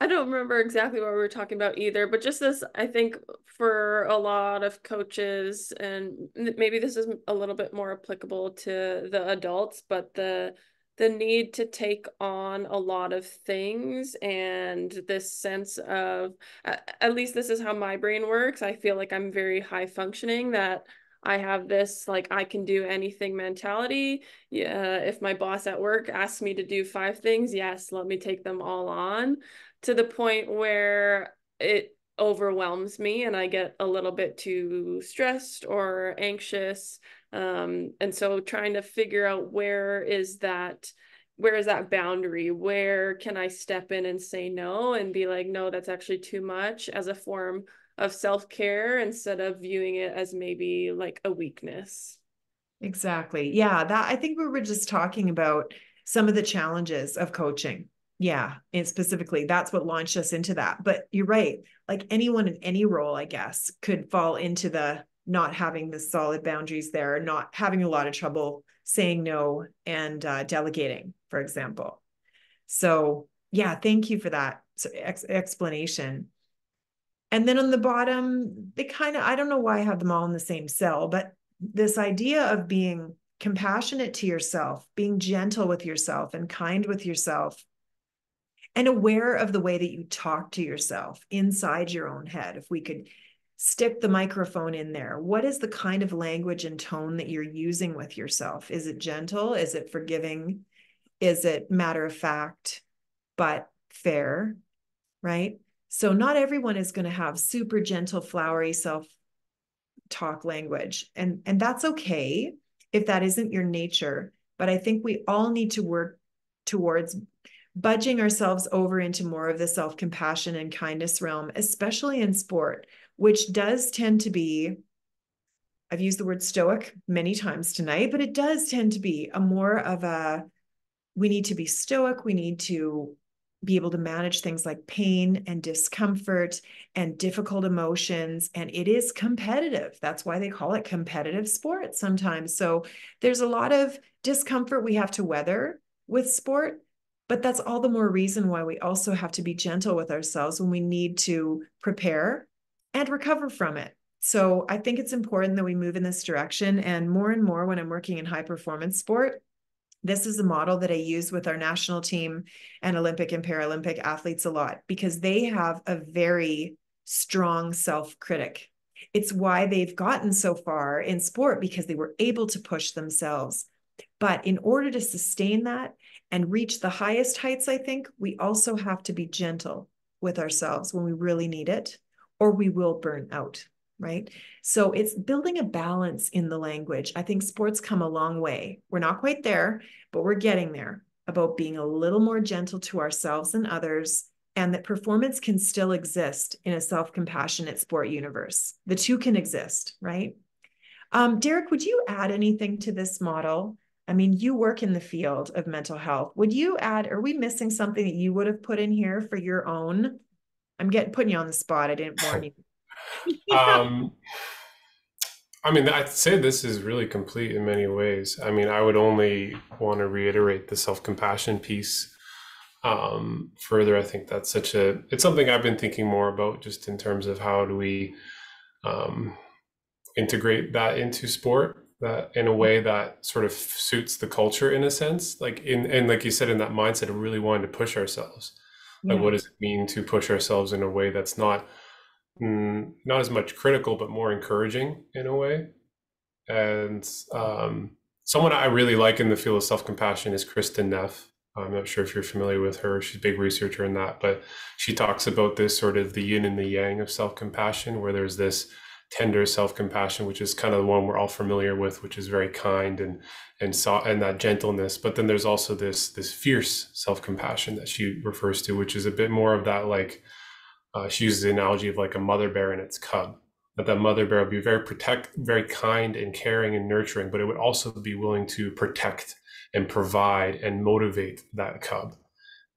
[SPEAKER 3] I don't remember exactly what we were talking about either, but just this, I think for a lot of coaches, and maybe this is a little bit more applicable to the adults, but the the need to take on a lot of things and this sense of at least this is how my brain works i feel like i'm very high functioning that I have this like I can do anything mentality. Yeah, if my boss at work asks me to do five things, yes, let me take them all on to the point where it overwhelms me and I get a little bit too stressed or anxious. Um, and so trying to figure out where is that where is that boundary? Where can I step in and say no and be like, no, that's actually too much as a form of self-care instead of viewing it as maybe like a weakness.
[SPEAKER 2] Exactly. Yeah, that I think we were just talking about some of the challenges of coaching. Yeah, and specifically that's what launched us into that. But you're right. Like anyone in any role, I guess, could fall into the not having the solid boundaries there, not having a lot of trouble saying no and uh, delegating, for example. So, yeah, thank you for that ex- explanation. And then on the bottom, they kind of, I don't know why I have them all in the same cell, but this idea of being compassionate to yourself, being gentle with yourself and kind with yourself, and aware of the way that you talk to yourself inside your own head. If we could stick the microphone in there, what is the kind of language and tone that you're using with yourself? Is it gentle? Is it forgiving? Is it matter of fact, but fair? Right? So not everyone is going to have super gentle, flowery self talk language. And, and that's okay if that isn't your nature. But I think we all need to work towards budging ourselves over into more of the self compassion and kindness realm, especially in sport, which does tend to be. I've used the word stoic many times tonight, but it does tend to be a more of a we need to be stoic. We need to be able to manage things like pain and discomfort and difficult emotions. And it is competitive. That's why they call it competitive sport sometimes. So there's a lot of discomfort we have to weather with sport. But that's all the more reason why we also have to be gentle with ourselves when we need to prepare and recover from it. So I think it's important that we move in this direction. And more and more when I'm working in high performance sport, this is the model that I use with our national team and Olympic and Paralympic athletes a lot because they have a very strong self critic. It's why they've gotten so far in sport because they were able to push themselves. But in order to sustain that and reach the highest heights, I think we also have to be gentle with ourselves when we really need it, or we will burn out, right? So it's building a balance in the language. I think sports come a long way. We're not quite there, but we're getting there about being a little more gentle to ourselves and others, and that performance can still exist in a self compassionate sport universe. The two can exist, right? Um, Derek, would you add anything to this model? I mean, you work in the field of mental health. Would you add, are we missing something that you would have put in here for your own? I'm getting putting you on the spot. I didn't warn you.
[SPEAKER 4] um, I mean, I'd say this is really complete in many ways. I mean, I would only want to reiterate the self compassion piece um, further. I think that's such a, it's something I've been thinking more about just in terms of how do we um, integrate that into sport that in a way that sort of suits the culture in a sense like in and like you said in that mindset of really wanting to push ourselves yeah. like what does it mean to push ourselves in a way that's not mm, not as much critical but more encouraging in a way? And um, someone i really like in the field of self-compassion is kristin neff. I'm not sure if you're familiar with her. She's a big researcher in that but she talks about this sort of the yin and the yang of self-compassion where there's this tender self-compassion which is kind of the one we're all familiar with which is very kind and and saw and that gentleness. But then there's also this this fierce self-compassion that she refers to which is a bit more of that like uh, she uses the analogy of like a mother bear and its cub. That that mother bear would be very protect very kind and caring and nurturing but it would also be willing to protect and provide and motivate that cub.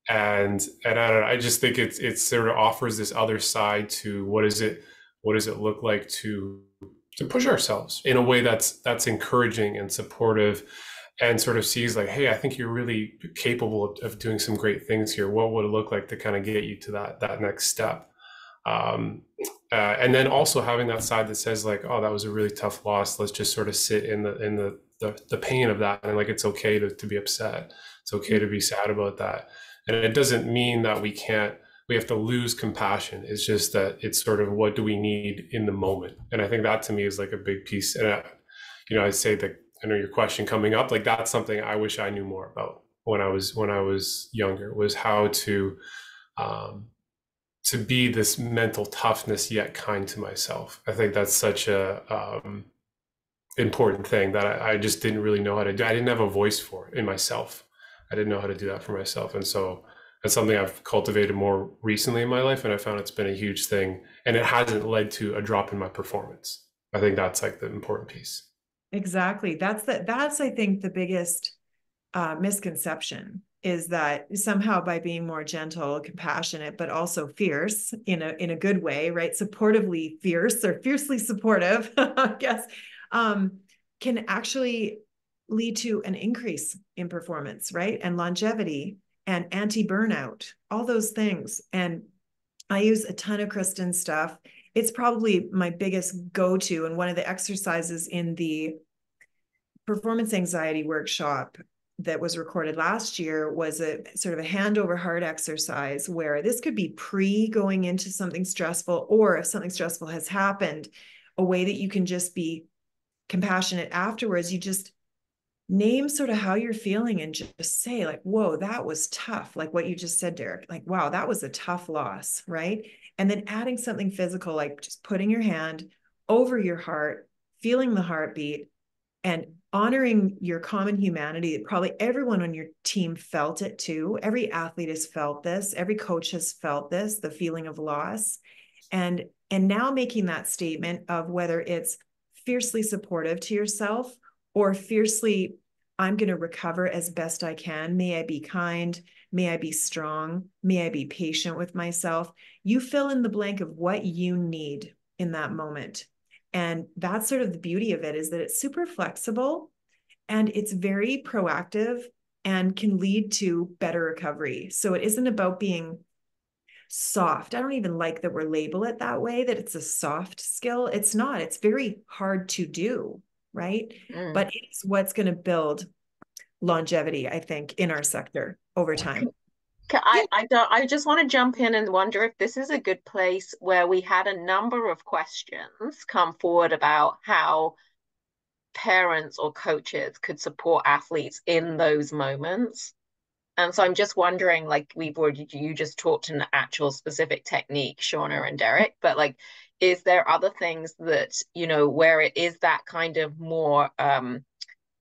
[SPEAKER 4] And and I, know, I just think it's it sort of offers this other side to what is it what does it look like to to push ourselves in a way that's that's encouraging and supportive and sort of sees like hey i think you're really capable of, of doing some great things here. What would it look like to kind of get you to that that next step? Um, uh, and then also having that side that says like oh that was a really tough loss. Let's just sort of sit in the in the the, the pain of that. And like it's okay to, to be upset. It's okay to be sad about that. And it doesn't mean that we can't we have to lose compassion. It's just that it's sort of what do we need in the moment, and I think that to me is like a big piece. And I, you know, I say that I know your question coming up, like that's something I wish I knew more about when I was when I was younger was how to um, to be this mental toughness yet kind to myself. I think that's such a um, important thing that I, I just didn't really know how to do. I didn't have a voice for in myself. I didn't know how to do that for myself, and so that's something I've cultivated more recently in my life, and I found it's been a huge thing. And it hasn't led to a drop in my performance. I think that's like the important piece.
[SPEAKER 2] Exactly. That's the that's I think the biggest uh, misconception is that somehow by being more gentle, compassionate, but also fierce in a in a good way, right? Supportively fierce or fiercely supportive, I guess, um, can actually lead to an increase in performance, right? And longevity and anti burnout, all those things. And I use a ton of Kristin stuff. It's probably my biggest go to. And one of the exercises in the performance anxiety workshop that was recorded last year was a sort of a hand over heart exercise where this could be pre going into something stressful, or if something stressful has happened, a way that you can just be compassionate afterwards. You just name sort of how you're feeling and just say like whoa that was tough like what you just said derek like wow that was a tough loss right? And then adding something physical like just putting your hand over your heart feeling the heartbeat and honoring your common humanity. Probably everyone on your team felt it too. Every athlete has felt this. Every coach has felt this the feeling of loss. And and now making that statement of whether it's fiercely supportive to yourself or fiercely, I'm going to recover as best I can. May I be kind. May I be strong. May I be patient with myself. You fill in the blank of what you need in that moment. And that's sort of the beauty of it is that it's super flexible and it's very proactive and can lead to better recovery. So it isn't about being soft. I don't even like that we're label it that way, that it's a soft skill. It's not, it's very hard to do, right? Mm. But it's what's going to build longevity, I think, in our sector over time.
[SPEAKER 1] I, I don't I just want to jump in and wonder if this is a good place where we had a number of questions come forward about how parents or coaches could support athletes in those moments. And so I'm just wondering, like we've already you just talked an actual specific technique, Shaunna and Derek, but like is there other things that, you know, where it is that kind of more um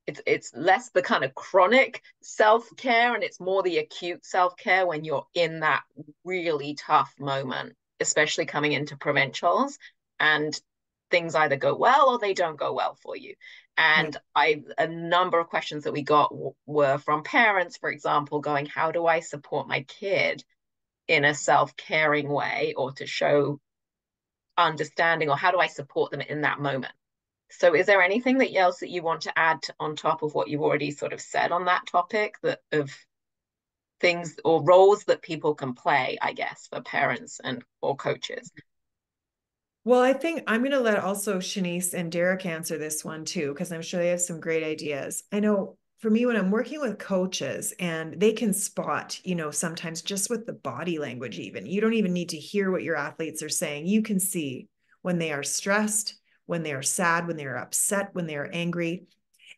[SPEAKER 1] it's it's less the kind of chronic self-care and it's more the acute self-care when you're in that really tough moment especially coming into provincials? And things either go well or they don't go well for you. And i a number of questions that we got w- were from parents for example going how do i support my kid in a self-caring way or to show understanding or how do i support them in that moment? So is there anything that else that you want to add on top of what you've already sort of said on that topic that of things or roles that people can play, I guess, for parents and or coaches?
[SPEAKER 2] Well, I think I'm going to let also Shanice and Derek answer this one too, because I'm sure they have some great ideas. I know for me, when I'm working with coaches and they can spot, you know, sometimes just with the body language, even you don't even need to hear what your athletes are saying. You can see when they are stressed, when they are sad, when they are upset, when they are angry.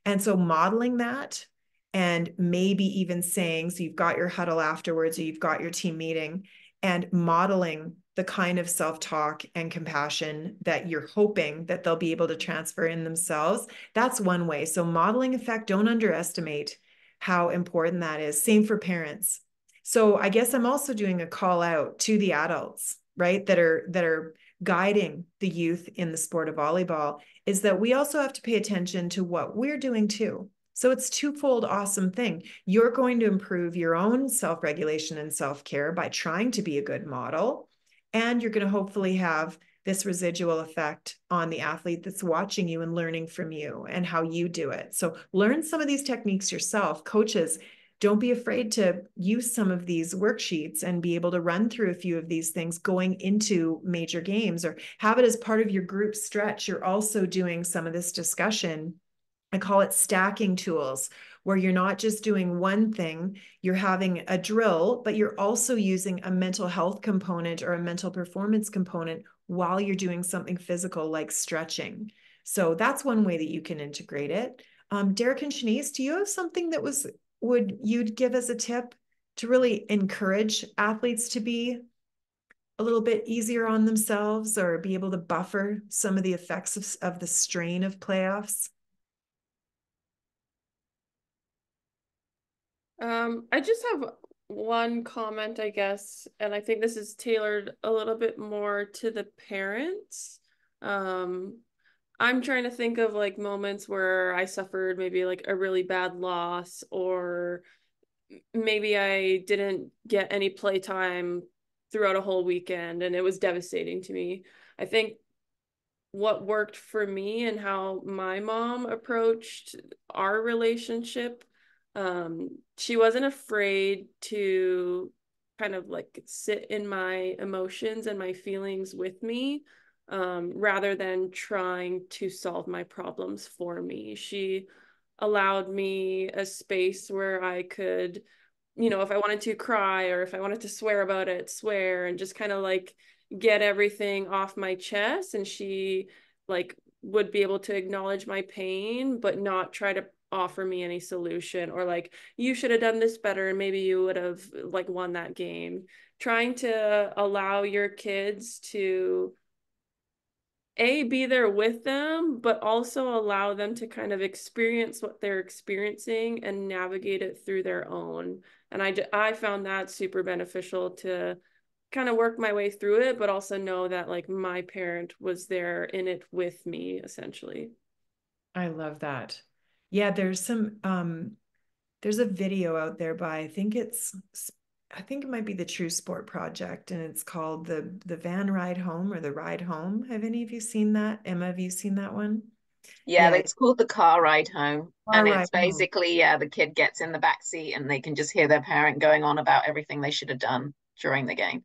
[SPEAKER 2] And so modeling that and maybe even saying, so you've got your huddle afterwards, or you've got your team meeting, and modeling the kind of self-talk and compassion that you're hoping that they'll be able to transfer in themselves. That's one way. So modeling effect, don't underestimate how important that is. Same for parents. So I guess I'm also doing a call out to the adults, right? That are that are guiding the youth in the sport of volleyball is that we also have to pay attention to what we're doing too. So it's twofold awesome thing. You're going to improve your own self-regulation and self-care by trying to be a good model and you're going to hopefully have this residual effect on the athlete that's watching you and learning from you and how you do it. So learn some of these techniques yourself. Coaches, don't be afraid to use some of these worksheets and be able to run through a few of these things going into major games or have it as part of your group stretch. You're also doing some of this discussion. I call it stacking tools, where you're not just doing one thing, you're having a drill, but you're also using a mental health component or a mental performance component while you're doing something physical like stretching. So that's one way that you can integrate it. Um, Derek and Shanice, do you have something that was would you'd give as a tip to really encourage athletes to be a little bit easier on themselves or be able to buffer some of the effects of, of the strain of playoffs?
[SPEAKER 3] Um, I just have one comment, I guess, and I think this is tailored a little bit more to the parents. Um, I'm trying to think of like moments where I suffered maybe like a really bad loss or maybe I didn't get any playtime throughout a whole weekend and it was devastating to me. I think what worked for me and how my mom approached our relationship um she wasn't afraid to kind of like sit in my emotions and my feelings with me um, rather than trying to solve my problems for me. She allowed me a space where I could, you know, if I wanted to cry or if I wanted to swear about it, swear and just kind of like get everything off my chest. And she like would be able to acknowledge my pain, but not try to offer me any solution or like you should have done this better and maybe you would have like won that game. Trying to allow your kids to a be there with them but also allow them to kind of experience what they're experiencing and navigate it through their own. And i i found that super beneficial to kind of work my way through it but also know that like my parent was there in it with me essentially.
[SPEAKER 2] I love that yeah there's some um there's a video out there by i think it's I think it might be the True Sport Project, and it's called the the Van Ride Home or the Ride Home. Have any of you seen that? Emma, have you seen that one?
[SPEAKER 1] Yeah, yeah. it's called the Car Ride Home, car and it's basically home. yeah, the kid gets in the back seat and they can just hear their parent going on about everything they should have done during the game.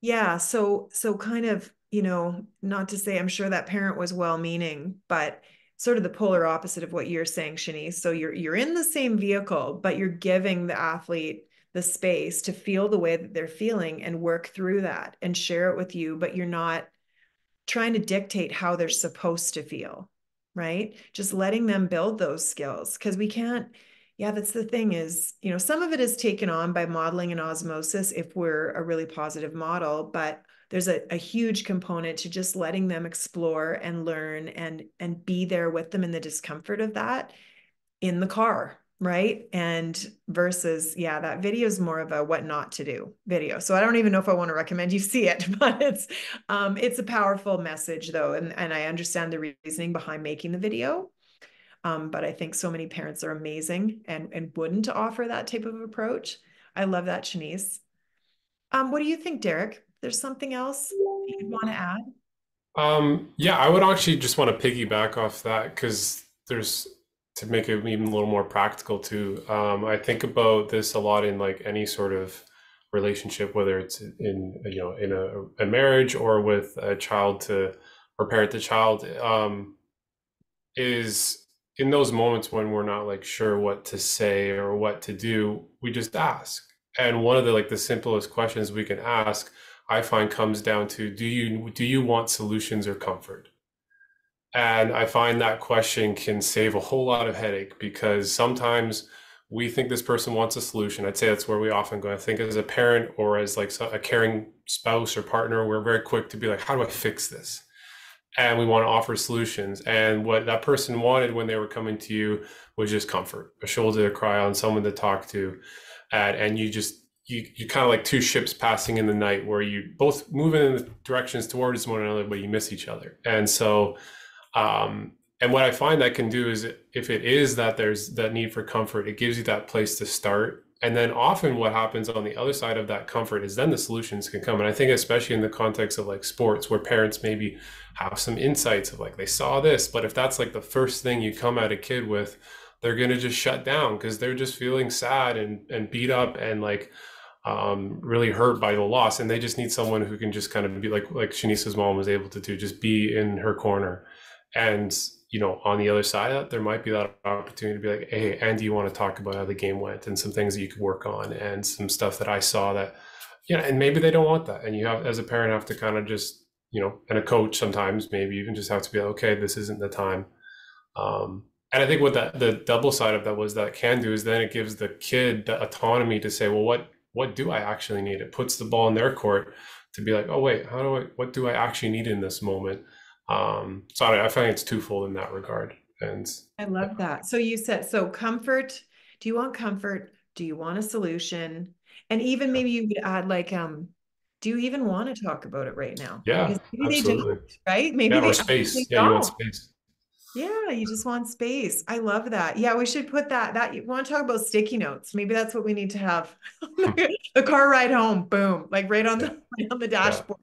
[SPEAKER 2] Yeah, so so kind of, you know, not to say I'm sure that parent was well-meaning, but sort of the polar opposite of what you're saying, Shanice. So you're you're in the same vehicle, but you're giving the athlete the space to feel the way that they're feeling and work through that and share it with you, but you're not trying to dictate how they're supposed to feel, right? Just letting them build those skills because we can't yeah, that's the thing is, you know, some of it is taken on by modeling and osmosis if we're a really positive model, but there's a, a huge component to just letting them explore and learn and and be there with them in the discomfort of that in the car right? And versus yeah that video is more of a what not to do video. So i don't even know if i want to recommend you see it but it's um it's a powerful message though and and i understand the reasoning behind making the video. Um but i think so many parents are amazing and and wouldn't offer that type of approach. I love that shanice. Um what do you think derek there's something else you'd want to add
[SPEAKER 4] um yeah i would actually just want to piggyback off that because there's to make it even a little more practical too, um, I think about this a lot in like any sort of relationship, whether it's in you know in a, a marriage or with a child to or parent child, um, is in those moments when we're not like sure what to say or what to do, we just ask. And one of the like the simplest questions we can ask, I find, comes down to do you do you want solutions or comfort? And I find that question can save a whole lot of headache because sometimes we think this person wants a solution. I'd say that's where we often go. I think as a parent or as like a caring spouse or partner, we're very quick to be like, how do I fix this? And we want to offer solutions. And what that person wanted when they were coming to you was just comfort, a shoulder to cry on, someone to talk to. And, and you just, you, you kind of like two ships passing in the night where you both move in directions towards one another, but you miss each other. And so, um, and what I find that can do is if it is that there's that need for comfort, it gives you that place to start. And then often what happens on the other side of that comfort is then the solutions can come. And I think especially in the context of like sports where parents maybe have some insights of like they saw this, but if that's like the first thing you come at a kid with, they're gonna just shut down because they're just feeling sad and and beat up and like um, really hurt by the loss, and they just need someone who can just kind of be like like Shanice's mom was able to do, just be in her corner and you know, on the other side of that, there might be that opportunity to be like, hey, Andy, you want to talk about how the game went and some things that you could work on and some stuff that I saw that, you know, and maybe they don't want that. And you have, as a parent, have to kind of just, you know, and a coach sometimes maybe even just have to be like, okay, this isn't the time. Um, and I think what that the double side of that was that can do is then it gives the kid the autonomy to say, well, what what do I actually need? It puts the ball in their court to be like, oh wait, how do I what do I actually need in this moment? Um, so I, I find it's twofold in that regard. And
[SPEAKER 2] I love that. So you said so comfort. Do you want comfort? Do you want a solution? And even maybe you could add like um do you even want to talk about it right now?
[SPEAKER 4] Yeah, maybe absolutely.
[SPEAKER 2] right? Maybe
[SPEAKER 4] yeah, or space. Yeah, you want space.
[SPEAKER 2] Yeah, you just want space. I love that. Yeah, we should put that. That you want to talk about sticky notes? Maybe that's what we need to have. the car ride home, boom, like right on the right on the dashboard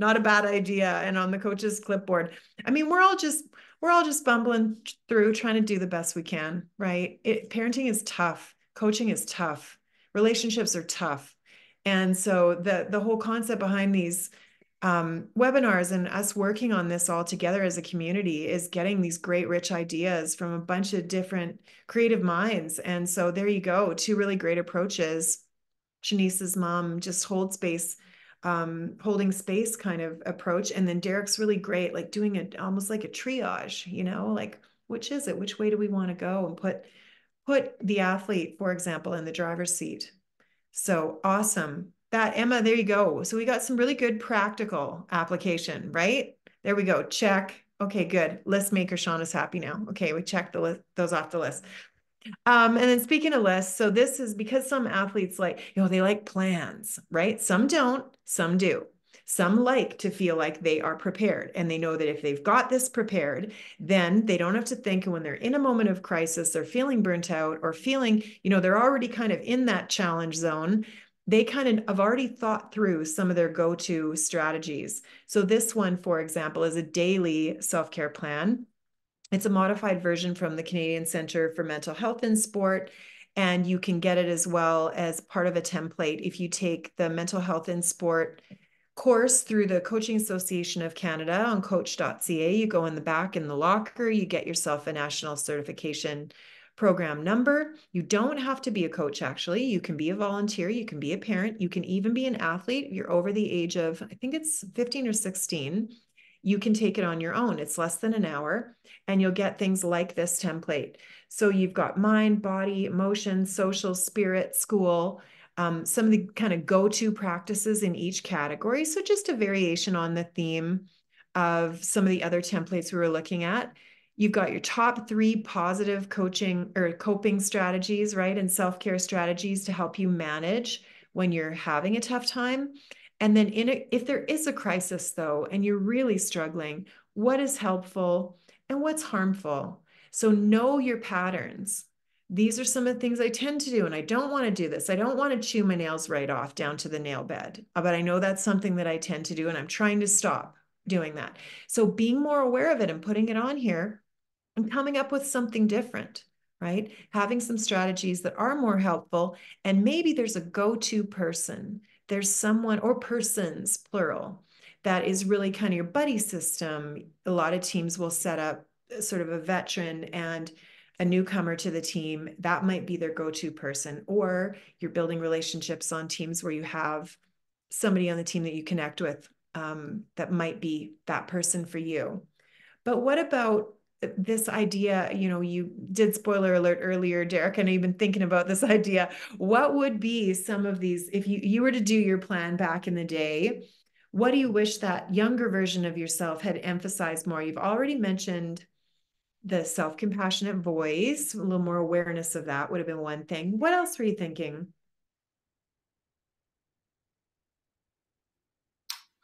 [SPEAKER 2] not a bad idea and on the coach's clipboard i mean we're all just we're all just bumbling through trying to do the best we can right it, parenting is tough coaching is tough relationships are tough and so the the whole concept behind these um, webinars and us working on this all together as a community is getting these great rich ideas from a bunch of different creative minds and so there you go two really great approaches shanice's mom just hold space um, holding space kind of approach. And then Derek's really great, like doing it almost like a triage, you know, like which is it? Which way do we want to go? And put put the athlete, for example, in the driver's seat. So awesome. That Emma, there you go. So we got some really good practical application, right? There we go. Check. Okay, good. List maker Sean is happy now. Okay, we checked the list, those off the list. Um, and then speaking of lists, so this is because some athletes like, you know, they like plans, right? Some don't, some do. Some like to feel like they are prepared and they know that if they've got this prepared, then they don't have to think. And when they're in a moment of crisis, they're feeling burnt out or feeling, you know, they're already kind of in that challenge zone. They kind of have already thought through some of their go to strategies. So, this one, for example, is a daily self care plan it's a modified version from the Canadian Center for Mental Health in Sport. And you can get it as well as part of a template if you take the mental health in sport course through the Coaching Association of Canada on coach.ca. You go in the back in the locker, you get yourself a national certification program number. You don't have to be a coach, actually. You can be a volunteer, you can be a parent, you can even be an athlete. You're over the age of, I think it's 15 or 16. You can take it on your own. It's less than an hour, and you'll get things like this template. So you've got mind, body, emotion, social, spirit, school, um, some of the kind of go to practices in each category. So just a variation on the theme of some of the other templates we were looking at. You've got your top three positive coaching or coping strategies, right? And self care strategies to help you manage when you're having a tough time. And then, in a, if there is a crisis, though, and you're really struggling, what is helpful and what's harmful? So, know your patterns. These are some of the things I tend to do, and I don't want to do this. I don't want to chew my nails right off down to the nail bed, uh, but I know that's something that I tend to do, and I'm trying to stop doing that. So, being more aware of it and putting it on here and coming up with something different, right? Having some strategies that are more helpful. And maybe there's a go to person, there's someone or persons, plural, that is really kind of your buddy system. A lot of teams will set up sort of a veteran and a newcomer to the team. That might be their go to person. Or you're building relationships on teams where you have somebody on the team that you connect with um, that might be that person for you. But what about this idea, you know, you did spoiler alert earlier, Derek. And I know you've been thinking about this idea. What would be some of these, if you, you were to do your plan back in the day, what do you wish that younger version of yourself had emphasized more? You've already mentioned the self compassionate voice, a little more awareness of that would have been one thing. What else were you thinking?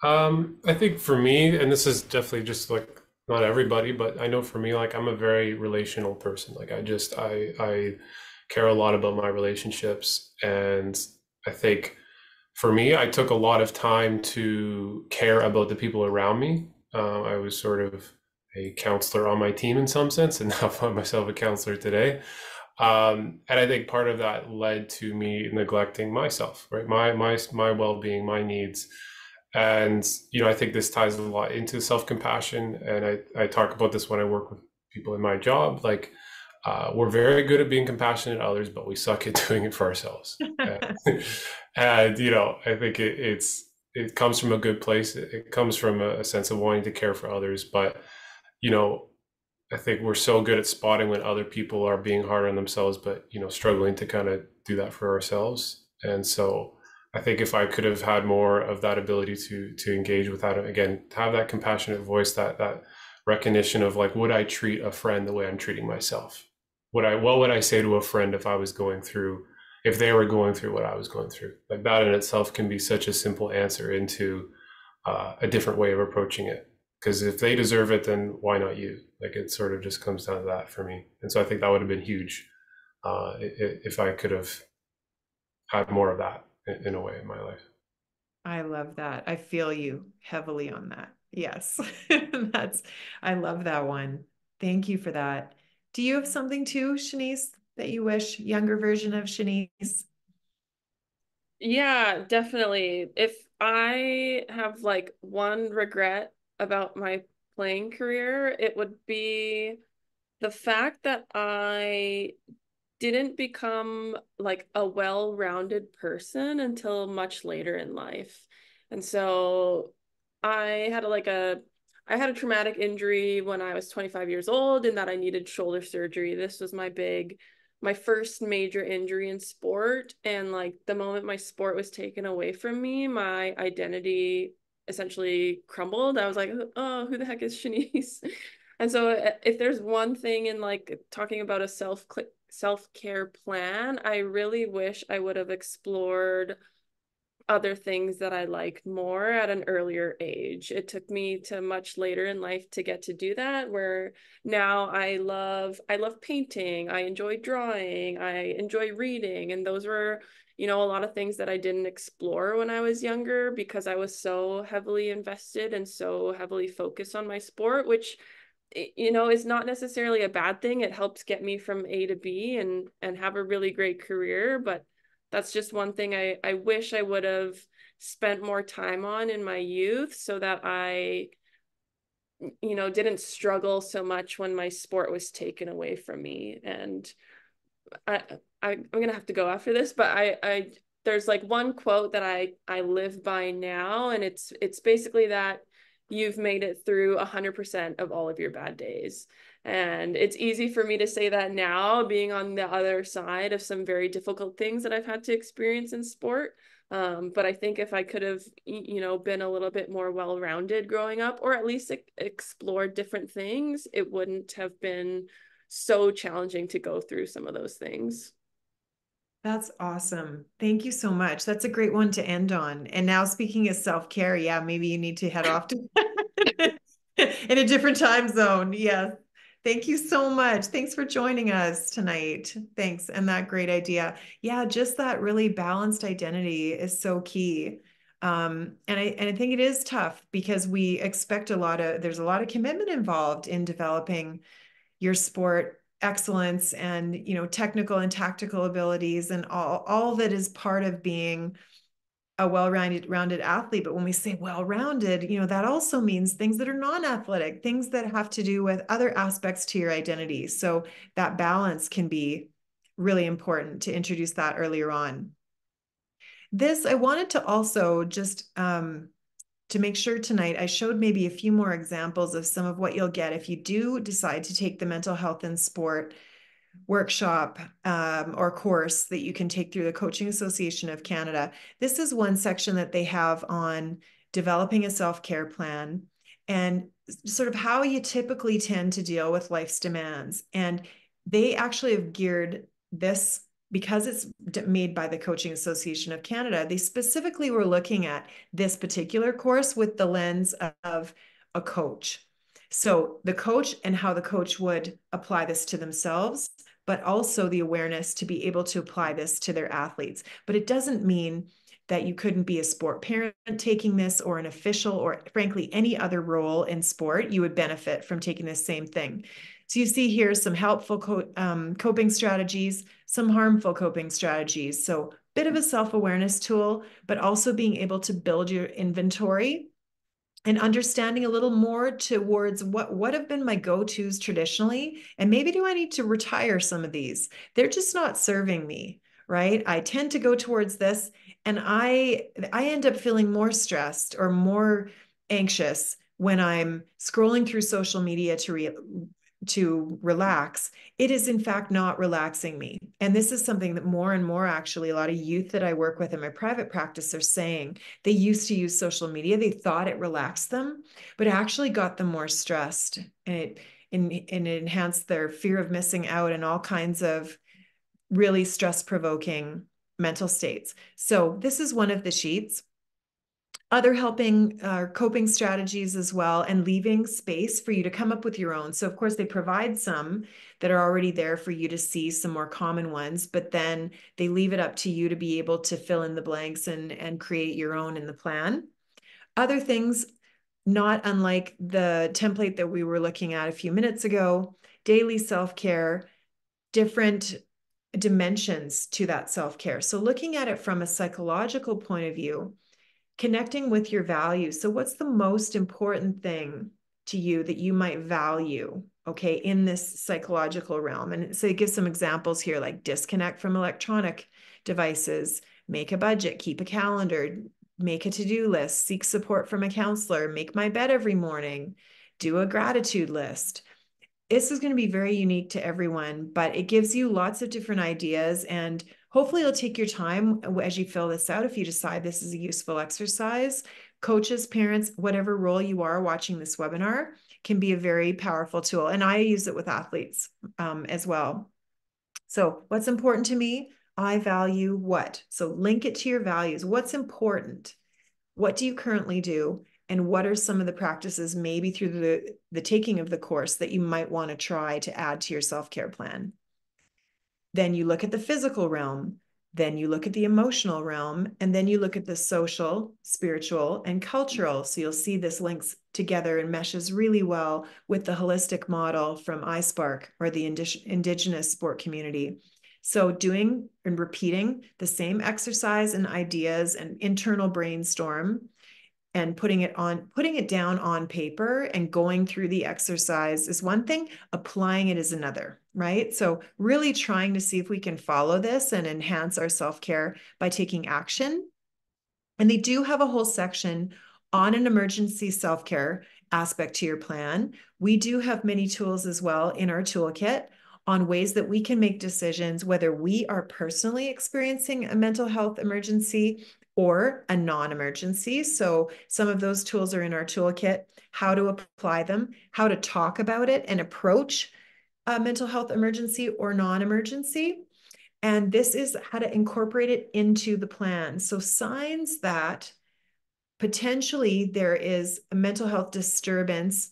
[SPEAKER 4] Um, I think for me, and this is definitely just like not everybody, but I know for me, like I'm a very relational person. Like I just I I care a lot about my relationships, and I think for me, I took a lot of time to care about the people around me. Uh, I was sort of a counselor on my team in some sense, and now find myself a counselor today. Um, and I think part of that led to me neglecting myself, right? My my my well being, my needs and you know i think this ties a lot into self-compassion. And i, I talk about this when i work with people in my job like uh, we're very good at being compassionate to others but we suck at doing it for ourselves. And, and, you know i think it, it's it comes from a good place. It, it comes from a, a sense of wanting to care for others. But you know i think we're so good at spotting when other people are being hard on themselves but you know struggling to kind of do that for ourselves. And so I think if I could have had more of that ability to to engage with that again, have that compassionate voice, that that recognition of like, would I treat a friend the way I'm treating myself? Would I what would I say to a friend if I was going through if they were going through what I was going through? Like that in itself can be such a simple answer into uh, a different way of approaching it. Because if they deserve it, then why not you? Like it sort of just comes down to that for me. And so I think that would have been huge uh, if I could have had more of that in a way in my life.
[SPEAKER 2] I love that. I feel you heavily on that. Yes. That's I love that one. Thank you for that. Do you have something too, Shanice, that you wish younger version of Shanice?
[SPEAKER 3] Yeah, definitely. If I have like one regret about my playing career, it would be the fact that I didn't become like a well-rounded person until much later in life. And so I had a, like a I had a traumatic injury when I was 25 years old and that I needed shoulder surgery. This was my big my first major injury in sport and like the moment my sport was taken away from me, my identity essentially crumbled. I was like, "Oh, who the heck is Shanice?" And so eh, if there's one thing in like talking about a self self-care plan, I really wish I would have explored other things that I liked more at an earlier age. It took me to much later in life to get to do that where now I love I love painting, I enjoy drawing, I enjoy reading and those were you know a lot of things that I didn't explore when I was younger because I was so heavily invested and so heavily focused on my sport which you know is not necessarily a bad thing it helps get me from a to b and and have a really great career but that's just one thing I, I wish I would have spent more time on in my youth so that I, you know, didn't struggle so much when my sport was taken away from me. And I, I I'm gonna have to go after this, but I, I there's like one quote that I I live by now, and it's it's basically that you've made it through 100% of all of your bad days. And it's easy for me to say that now, being on the other side of some very difficult things that I've had to experience in sport. Um, but I think if I could have, you know, been a little bit more well rounded growing up, or at least explored different things, it wouldn't have been so challenging to go through some of those things.
[SPEAKER 2] That's awesome. Thank you so much. That's a great one to end on. And now, speaking of self care, yeah, maybe you need to head off to in a different time zone. Yes. Thank you so much. Thanks for joining us tonight. Thanks. And that great idea. Yeah, just that really balanced identity is so key. Um, and I and I think it is tough because we expect a lot of there's a lot of commitment involved in developing your sport excellence and you know technical and tactical abilities and all all that is part of being a well-rounded rounded athlete. But when we say well-rounded you know that also means things that are non-athletic things that have to do with other aspects to your identity. So that balance can be really important to introduce that earlier on. This i wanted to also just um, to make sure tonight I showed maybe a few more examples of some of what you'll get if you do decide to take the mental health and sport workshop um, or course that you can take through the Coaching Association of Canada. This is one section that they have on developing a self care plan and sort of how you typically tend to deal with life's demands. And they actually have geared this because it's made by the Coaching Association of Canada, they specifically were looking at this particular course with the lens of a coach. So the coach and how the coach would apply this to themselves, but also the awareness to be able to apply this to their athletes. But it doesn't mean that you couldn't be a sport parent taking this or an official or frankly any other role in sport you would benefit from taking this same thing so you see here some helpful co um, coping strategies, some harmful coping strategies. So bit of a self-awareness tool, but also being able to build your inventory and understanding a little more towards what what have been my go-tos traditionally and maybe do I need to retire some of these they're just not serving me right I tend to go towards this and I I end up feeling more stressed or more anxious when I'm scrolling through social media to re to relax, it is in fact not relaxing me. And this is something that more and more actually a lot of youth that I work with in my private practice are saying. They used to use social media, they thought it relaxed them, but it actually got them more stressed. And it and, and it enhanced their fear of missing out and all kinds of really stress provoking mental states. So this is one of the sheets other helping uh, coping strategies as well and leaving space for you to come up with your own. So of course they provide some that are already there for you to see some more common ones but then they leave it up to you to be able to fill in the blanks and and create your own in the plan. Other things not unlike the template that we were looking at a few minutes ago daily self-care different dimensions to that self-care. So looking at it from a psychological point of view connecting with your values. So, what's the most important thing to you that you might value, okay, in this psychological realm? And so, give some examples here like disconnect from electronic devices, make a budget, keep a calendar, make a to do list, seek support from a counselor, make my bed every morning, do a gratitude list. This is going to be very unique to everyone, but it gives you lots of different ideas and Hopefully, you'll take your time as you fill this out if you decide this is a useful exercise. Coaches, parents, whatever role you are watching this webinar can be a very powerful tool. And I use it with athletes um, as well. So, what's important to me? I value what? So, link it to your values. What's important? What do you currently do? And what are some of the practices, maybe through the, the taking of the course, that you might want to try to add to your self care plan? Then you look at the physical realm. Then you look at the emotional realm. And then you look at the social, spiritual, and cultural. So you'll see this links together and meshes really well with the holistic model from ISPARC or the Indigenous sport community. So, doing and repeating the same exercise and ideas and internal brainstorm and putting it on putting it down on paper and going through the exercise is one thing applying it is another right? So really trying to see if we can follow this and enhance our self-care by taking action. And they do have a whole section on an emergency self-care aspect to your plan. We do have many tools as well in our toolkit on ways that we can make decisions whether we are personally experiencing a mental health emergency or a non emergency. So, some of those tools are in our toolkit how to apply them, how to talk about it and approach a mental health emergency or non emergency. And this is how to incorporate it into the plan. So, signs that potentially there is a mental health disturbance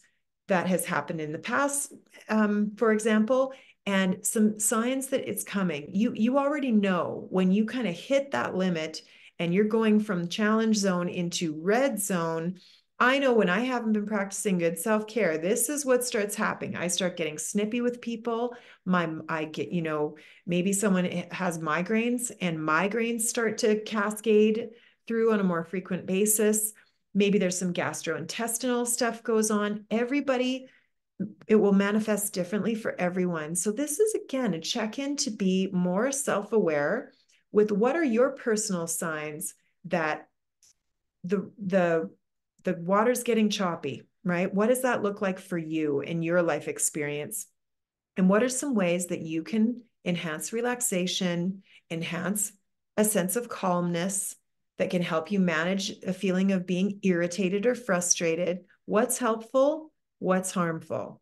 [SPEAKER 2] that has happened in the past, um, for example, and some signs that it's coming. You you already know when you kind of hit that limit and you're going from challenge zone into red zone, I know when I haven't been practicing good self-care, this is what starts happening. I start getting snippy with people. My I get, you know, maybe someone has migraines and migraines start to cascade through on a more frequent basis. Maybe there's some gastrointestinal stuff goes on. Everybody it will manifest differently for everyone. So this is again a check-in to be more self-aware with what are your personal signs that the the the water's getting choppy right? What does that look like for you in your life experience? And what are some ways that you can enhance relaxation enhance a sense of calmness that can help you manage a feeling of being irritated or frustrated? What's helpful? What's harmful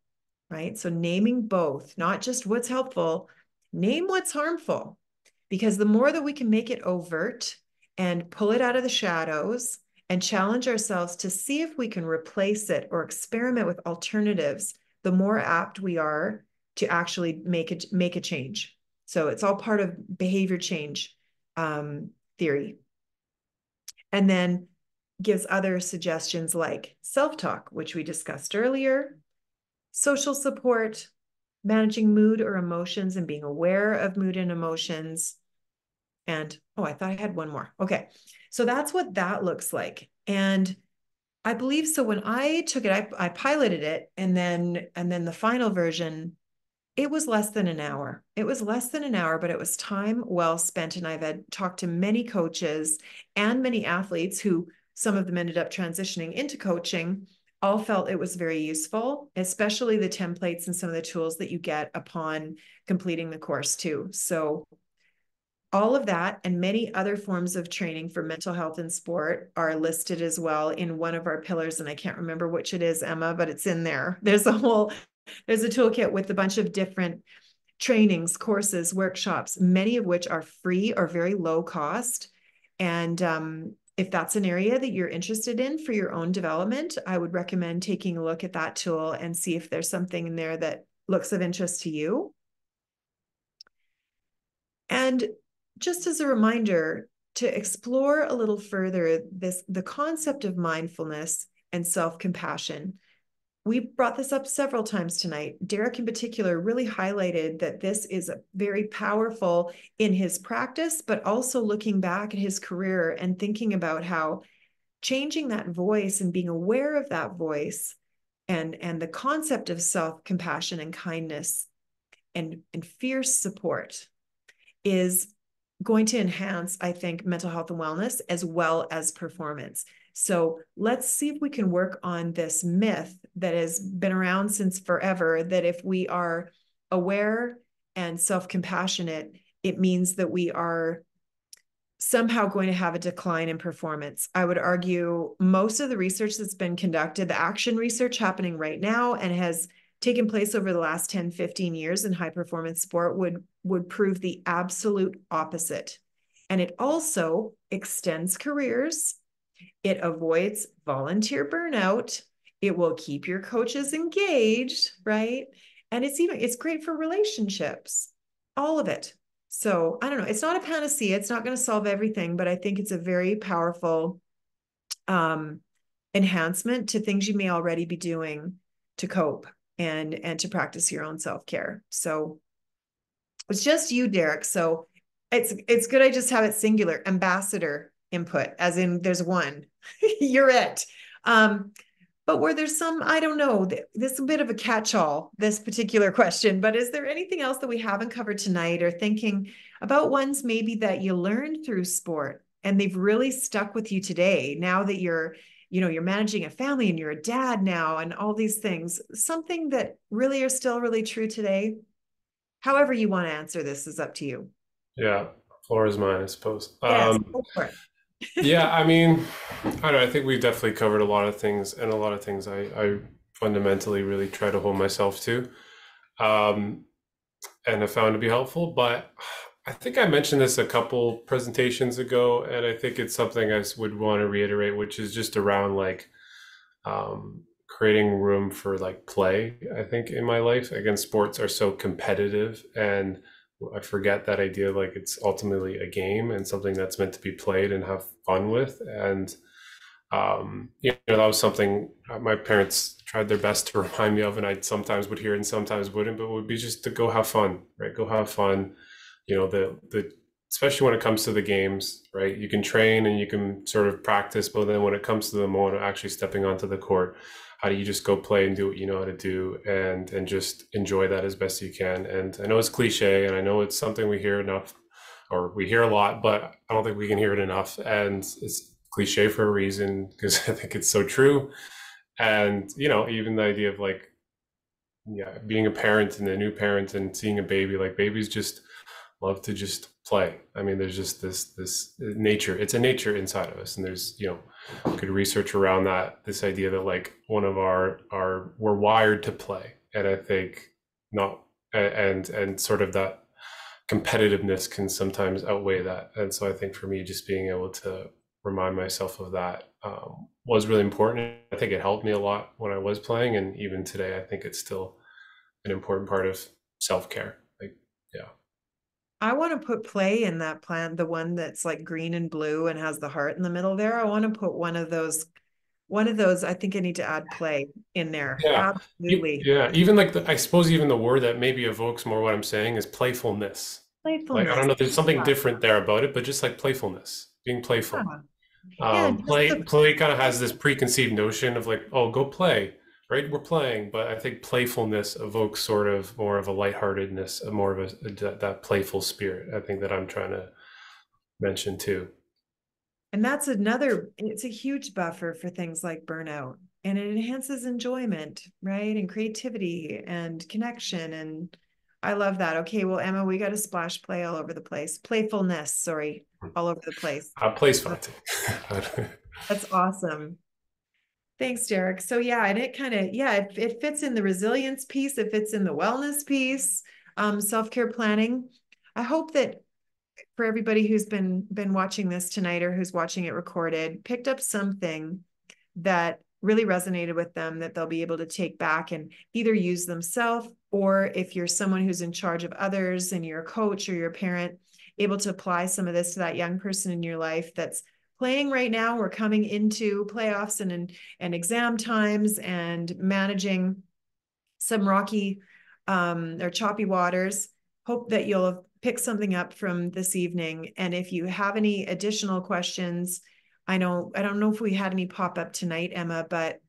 [SPEAKER 2] right? So naming both not just what's helpful name what's harmful because the more that we can make it overt and pull it out of the shadows and challenge ourselves to see if we can replace it or experiment with alternatives, the more apt we are to actually make it make a change. So it's all part of behavior change um, theory. And then gives other suggestions like self-talk, which we discussed earlier, social support, managing mood or emotions and being aware of mood and emotions, and oh, I thought I had one more. Okay. So that's what that looks like. And I believe so when I took it, I, I piloted it and then and then the final version, it was less than an hour. It was less than an hour, but it was time well spent. And I've had talked to many coaches and many athletes who some of them ended up transitioning into coaching all felt it was very useful, especially the templates and some of the tools that you get upon completing the course too. So all of that and many other forms of training for mental health and sport are listed as well in one of our pillars. And I can't remember which it is, Emma, but it's in there. There's a whole, there's a toolkit with a bunch of different trainings, courses, workshops, many of which are free or very low cost. And um, if that's an area that you're interested in for your own development, I would recommend taking a look at that tool and see if there's something in there that looks of interest to you. And just as a reminder to explore a little further this the concept of mindfulness and self-compassion we brought this up several times tonight. Derek, in particular, really highlighted that this is very powerful in his practice, but also looking back at his career and thinking about how changing that voice and being aware of that voice and, and the concept of self compassion and kindness and, and fierce support is going to enhance, I think, mental health and wellness as well as performance. So let's see if we can work on this myth that has been around since forever that if we are aware and self compassionate, it means that we are somehow going to have a decline in performance. I would argue most of the research that's been conducted, the action research happening right now and has taken place over the last 10 15 years in high performance sport would would prove the absolute opposite. And it also extends careers. It avoids volunteer burnout. It will keep your coaches engaged right? And it's even it's great for relationships all of it. So i don't know it's not a panacea it's not going to solve everything but i think it's a very powerful um enhancement to things you may already be doing to cope and and to practice your own self-care so It's just you, Derek. So it's it's good I just have it singular, ambassador input, as in there's one. You're it. Um, but were there some, I don't know, this is a bit of a catch-all, this particular question, but is there anything else that we haven't covered tonight or thinking about ones maybe that you learned through sport and they've really stuck with you today now that you're you know you're managing a family and you're a dad now and all these things something that really are still really true today however you want to answer this is up to you.
[SPEAKER 4] Yeah floor is mine i suppose.
[SPEAKER 2] Yes,
[SPEAKER 4] um, yeah i mean i don't know i think we've definitely covered a lot of things and a lot of things i i fundamentally really try to hold myself to um and i found to be helpful but I think I mentioned this a couple presentations ago, and I think it's something I would want to reiterate, which is just around like um, creating room for like play. I think in my life, again, sports are so competitive, and I forget that idea like it's ultimately a game and something that's meant to be played and have fun with. And um, you know, that was something uh, my parents tried their best to remind me of, and I sometimes would hear and sometimes wouldn't, but would be just to go have fun, right? Go have fun you know the the especially when it comes to the games right? You can train and you can sort of practice but then when it comes to the moment of actually stepping onto the court how do you just go play and do what you know how to do and and just enjoy that as best you can? And i know it's cliche and i know it's something we hear enough or we hear a lot but i don't think we can hear it enough. And it's cliche for a reason because i think it's so true. And you know even the idea of like yeah being a parent and a new parent and seeing a baby like babies just love to just play. I mean, there's just this this nature. It's a nature inside of us, and there's you know good research around that. This idea that like one of our our we're wired to play, and I think not and and sort of that competitiveness can sometimes outweigh that. And so I think for me, just being able to remind myself of that um, was really important. I think it helped me a lot when I was playing, and even today, I think it's still an important part of self care.
[SPEAKER 2] I want to put play in that plant, the one that's like green and blue and has the heart in the middle there. I want to put one of those, one of those. I think I need to add play in there.
[SPEAKER 4] Yeah, absolutely. Yeah, even like the, I suppose even the word that maybe evokes more what I'm saying is playfulness. Playfulness. Like I don't know, there's something yeah. different there about it, but just like playfulness, being playful. Yeah. Um, play the... play kind of has this preconceived notion of like, oh, go play right? We're playing, but I think playfulness evokes sort of more of a lightheartedness, more of a, a that playful spirit. I think that I'm trying to mention too.
[SPEAKER 2] And that's another, it's a huge buffer for things like burnout and it enhances enjoyment, right? And creativity and connection. And I love that. Okay, well, Emma, we got a splash play all over the place. Playfulness, sorry, hmm. all over the place.
[SPEAKER 4] Uh, plays fun
[SPEAKER 2] That's awesome. Thanks, Derek. So yeah, and it kind of yeah, it, it fits in the resilience piece. It fits in the wellness piece. Um, self care planning. I hope that for everybody who's been been watching this tonight or who's watching it recorded, picked up something that really resonated with them that they'll be able to take back and either use themselves or if you're someone who's in charge of others and you're a coach or you're a parent, able to apply some of this to that young person in your life that's playing right now. We're coming into playoffs and, and, and exam times and managing some rocky um, or choppy waters. Hope that you'll pick something up from this evening. And if you have any additional questions, I know I don't know if we had any pop up tonight, Emma, but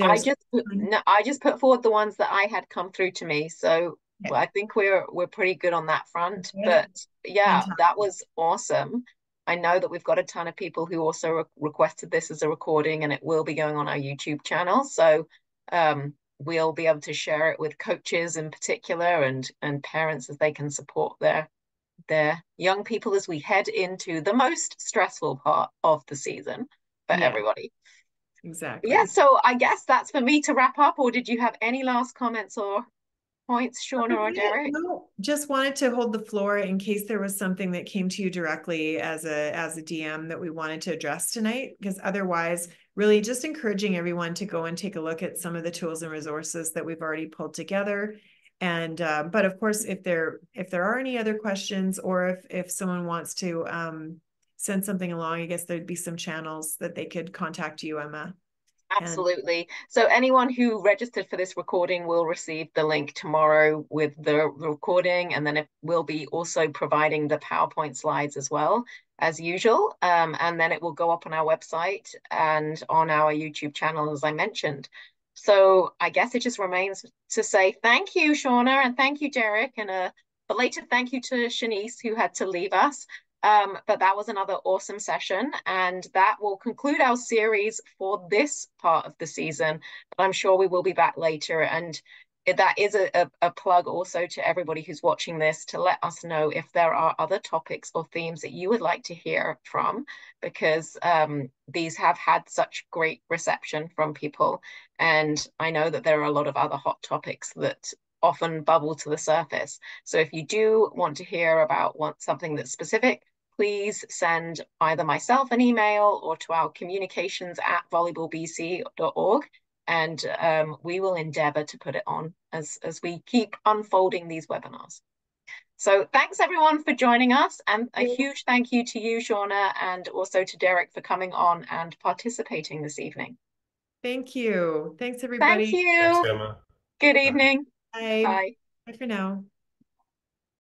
[SPEAKER 1] I just no, I just put forward the ones that I had come through to me. So I think we're we're pretty good on that front. But yeah, Fantastic. that was awesome. I know that we've got a ton of people who also re requested this as a recording and it will be going on our YouTube channel. So um, we'll be able to share it with coaches in particular and, and parents as they can support their, their young people as we head into the most stressful part of the season for yeah. everybody.
[SPEAKER 2] Exactly.
[SPEAKER 1] Yeah, so I guess that's for me to wrap up, or did you have any last comments or points, Shaunna or Derek?
[SPEAKER 2] No, just wanted to hold the floor in case there was something that came to you directly as a as a DM that we wanted to address tonight. Because otherwise, really just encouraging everyone to go and take a look at some of the tools and resources that we've already pulled together. And uh, but of course, if there if there are any other questions or if if someone wants to um, send something along, I guess there'd be some channels that they could contact you, Emma.
[SPEAKER 1] Absolutely. So anyone who registered for this recording will receive the link tomorrow with the recording, and then it will be also providing the PowerPoint slides as well as usual. Um, and then it will go up on our website and on our YouTube channel, as I mentioned. So I guess it just remains to say thank you, Shaunna, and thank you, Derek, and a belated thank you to Shanice, who had to leave us. Um, but that was another awesome session, and that will conclude our series for this part of the season. But I'm sure we will be back later, and that is a, a, a, plug also to everybody who's watching this to let us know if there are other topics or themes that you would like to hear from, because um, these have had such great reception from people. And I know that there are a lot of other hot topics that often bubble to the surface. So if you do want to hear about want something that's specific, please send either myself an email or to our communications at volleyballbc.org and um, we will endeavor to put it on as, as we keep unfolding these webinars. So thanks everyone for joining us and a huge thank you to you, Shaunna, and also to Derek for coming on and participating this evening.
[SPEAKER 2] Thank you. Thanks everybody.
[SPEAKER 1] Thank you. Thanks, Good evening.
[SPEAKER 2] Bye. Bye. Bye for now.